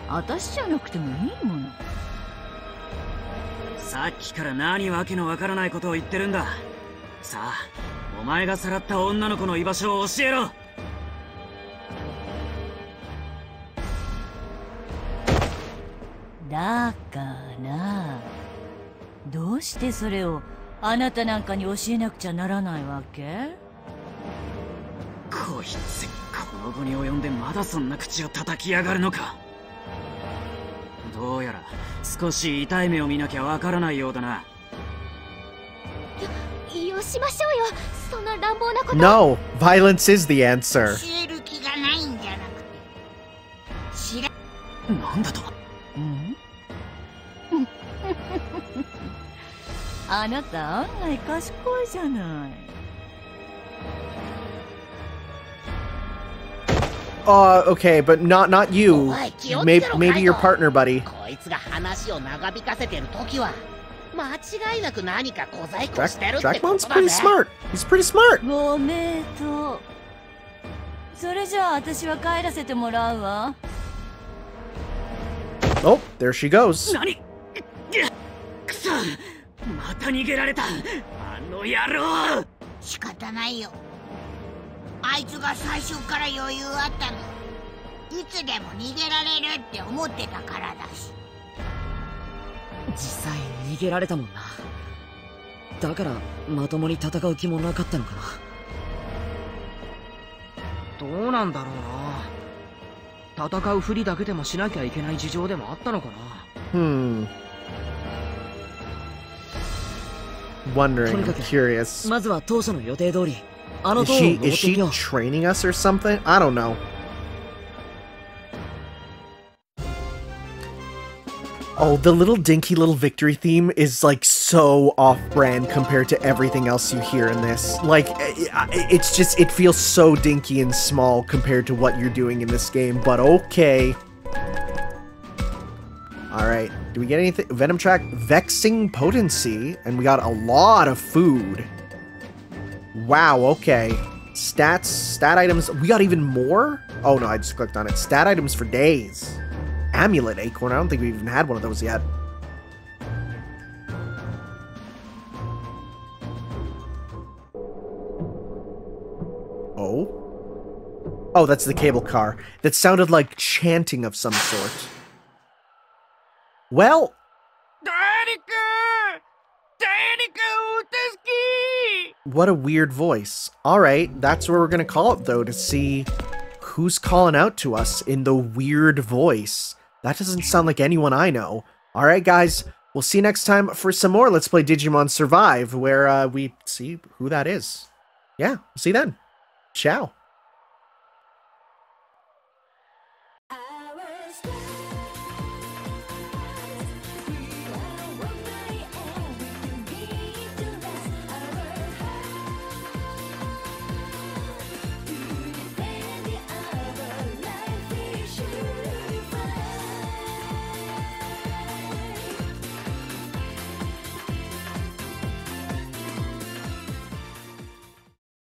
[SPEAKER 8] 私じゃなくてもいいもの。
[SPEAKER 5] さっきから何わけのわからないことを言ってるんだ。さあお前がさらった女の子の居場所を教えろ
[SPEAKER 8] だからどうしてそれをあなたなんかに教えなくちゃならないわけ？
[SPEAKER 5] こいつこの後に及んでまだそんな口を叩きやがるのか。どうやら少し痛い目を見なきゃわからないようだな。
[SPEAKER 6] よしましょうよ。そんな乱暴なこと。
[SPEAKER 1] No, violence is the answer.
[SPEAKER 3] 教える気がないんじゃなくて。知ら
[SPEAKER 5] なんだと？
[SPEAKER 8] あなた案外賢いじゃない
[SPEAKER 1] Uh, okay, but not not you.
[SPEAKER 9] おい気をつけ
[SPEAKER 1] Maybe
[SPEAKER 9] ろ
[SPEAKER 1] maybe
[SPEAKER 9] カイ
[SPEAKER 1] your
[SPEAKER 9] ト
[SPEAKER 1] partner, buddy.
[SPEAKER 9] こいつが話を長引かせてる時は間違いなく何か小細工
[SPEAKER 1] Drac
[SPEAKER 9] してるってこ
[SPEAKER 1] Dracmon's
[SPEAKER 9] とだ
[SPEAKER 1] pretty
[SPEAKER 9] ね
[SPEAKER 1] smart. He's pretty smart.
[SPEAKER 8] ご名答それじゃあ私は帰らせてもらうわ
[SPEAKER 1] Oh, there she goes.
[SPEAKER 5] 何くそま た逃げられた。あの野郎。
[SPEAKER 3] 仕方ないよ。あいつが最初から余裕あったの。いつでも逃げられるって思ってたからだし。
[SPEAKER 2] 実際逃げられたもんな。だからまともに戦う気もなかったのかな。
[SPEAKER 4] どうなんだろうな。戦うふりだけでもしなきゃいけない事情でもあったのかな。
[SPEAKER 1] Hmm. wondering, I'm curious. Is she, is she training us or something? I don't know. Oh, the little dinky little victory theme is like so off-brand compared to everything else you hear in this. Like, eh, eh, eh, it's just, it feels so dinky and small compared to what you're doing in this game, but okay. Alright, do we get anything? Venom track, vexing potency, and we got a lot of food. Wow, okay. Stats, stat items. We got even more? Oh no, I just clicked on it. Stat items for days. Amulet acorn. I don't think we even had one of those yet. Oh? Oh, that's the cable car. That sounded like chanting of some sort. Well... What a weird voice. Alright, that's where we're gonna call it though, to see who's calling out to us in the weird voice. That doesn't sound like anyone I know. Alright guys, we'll see you next time for some more Let's Play Digimon Survive, where uh, we see who that is. Yeah, see you then. Ciao.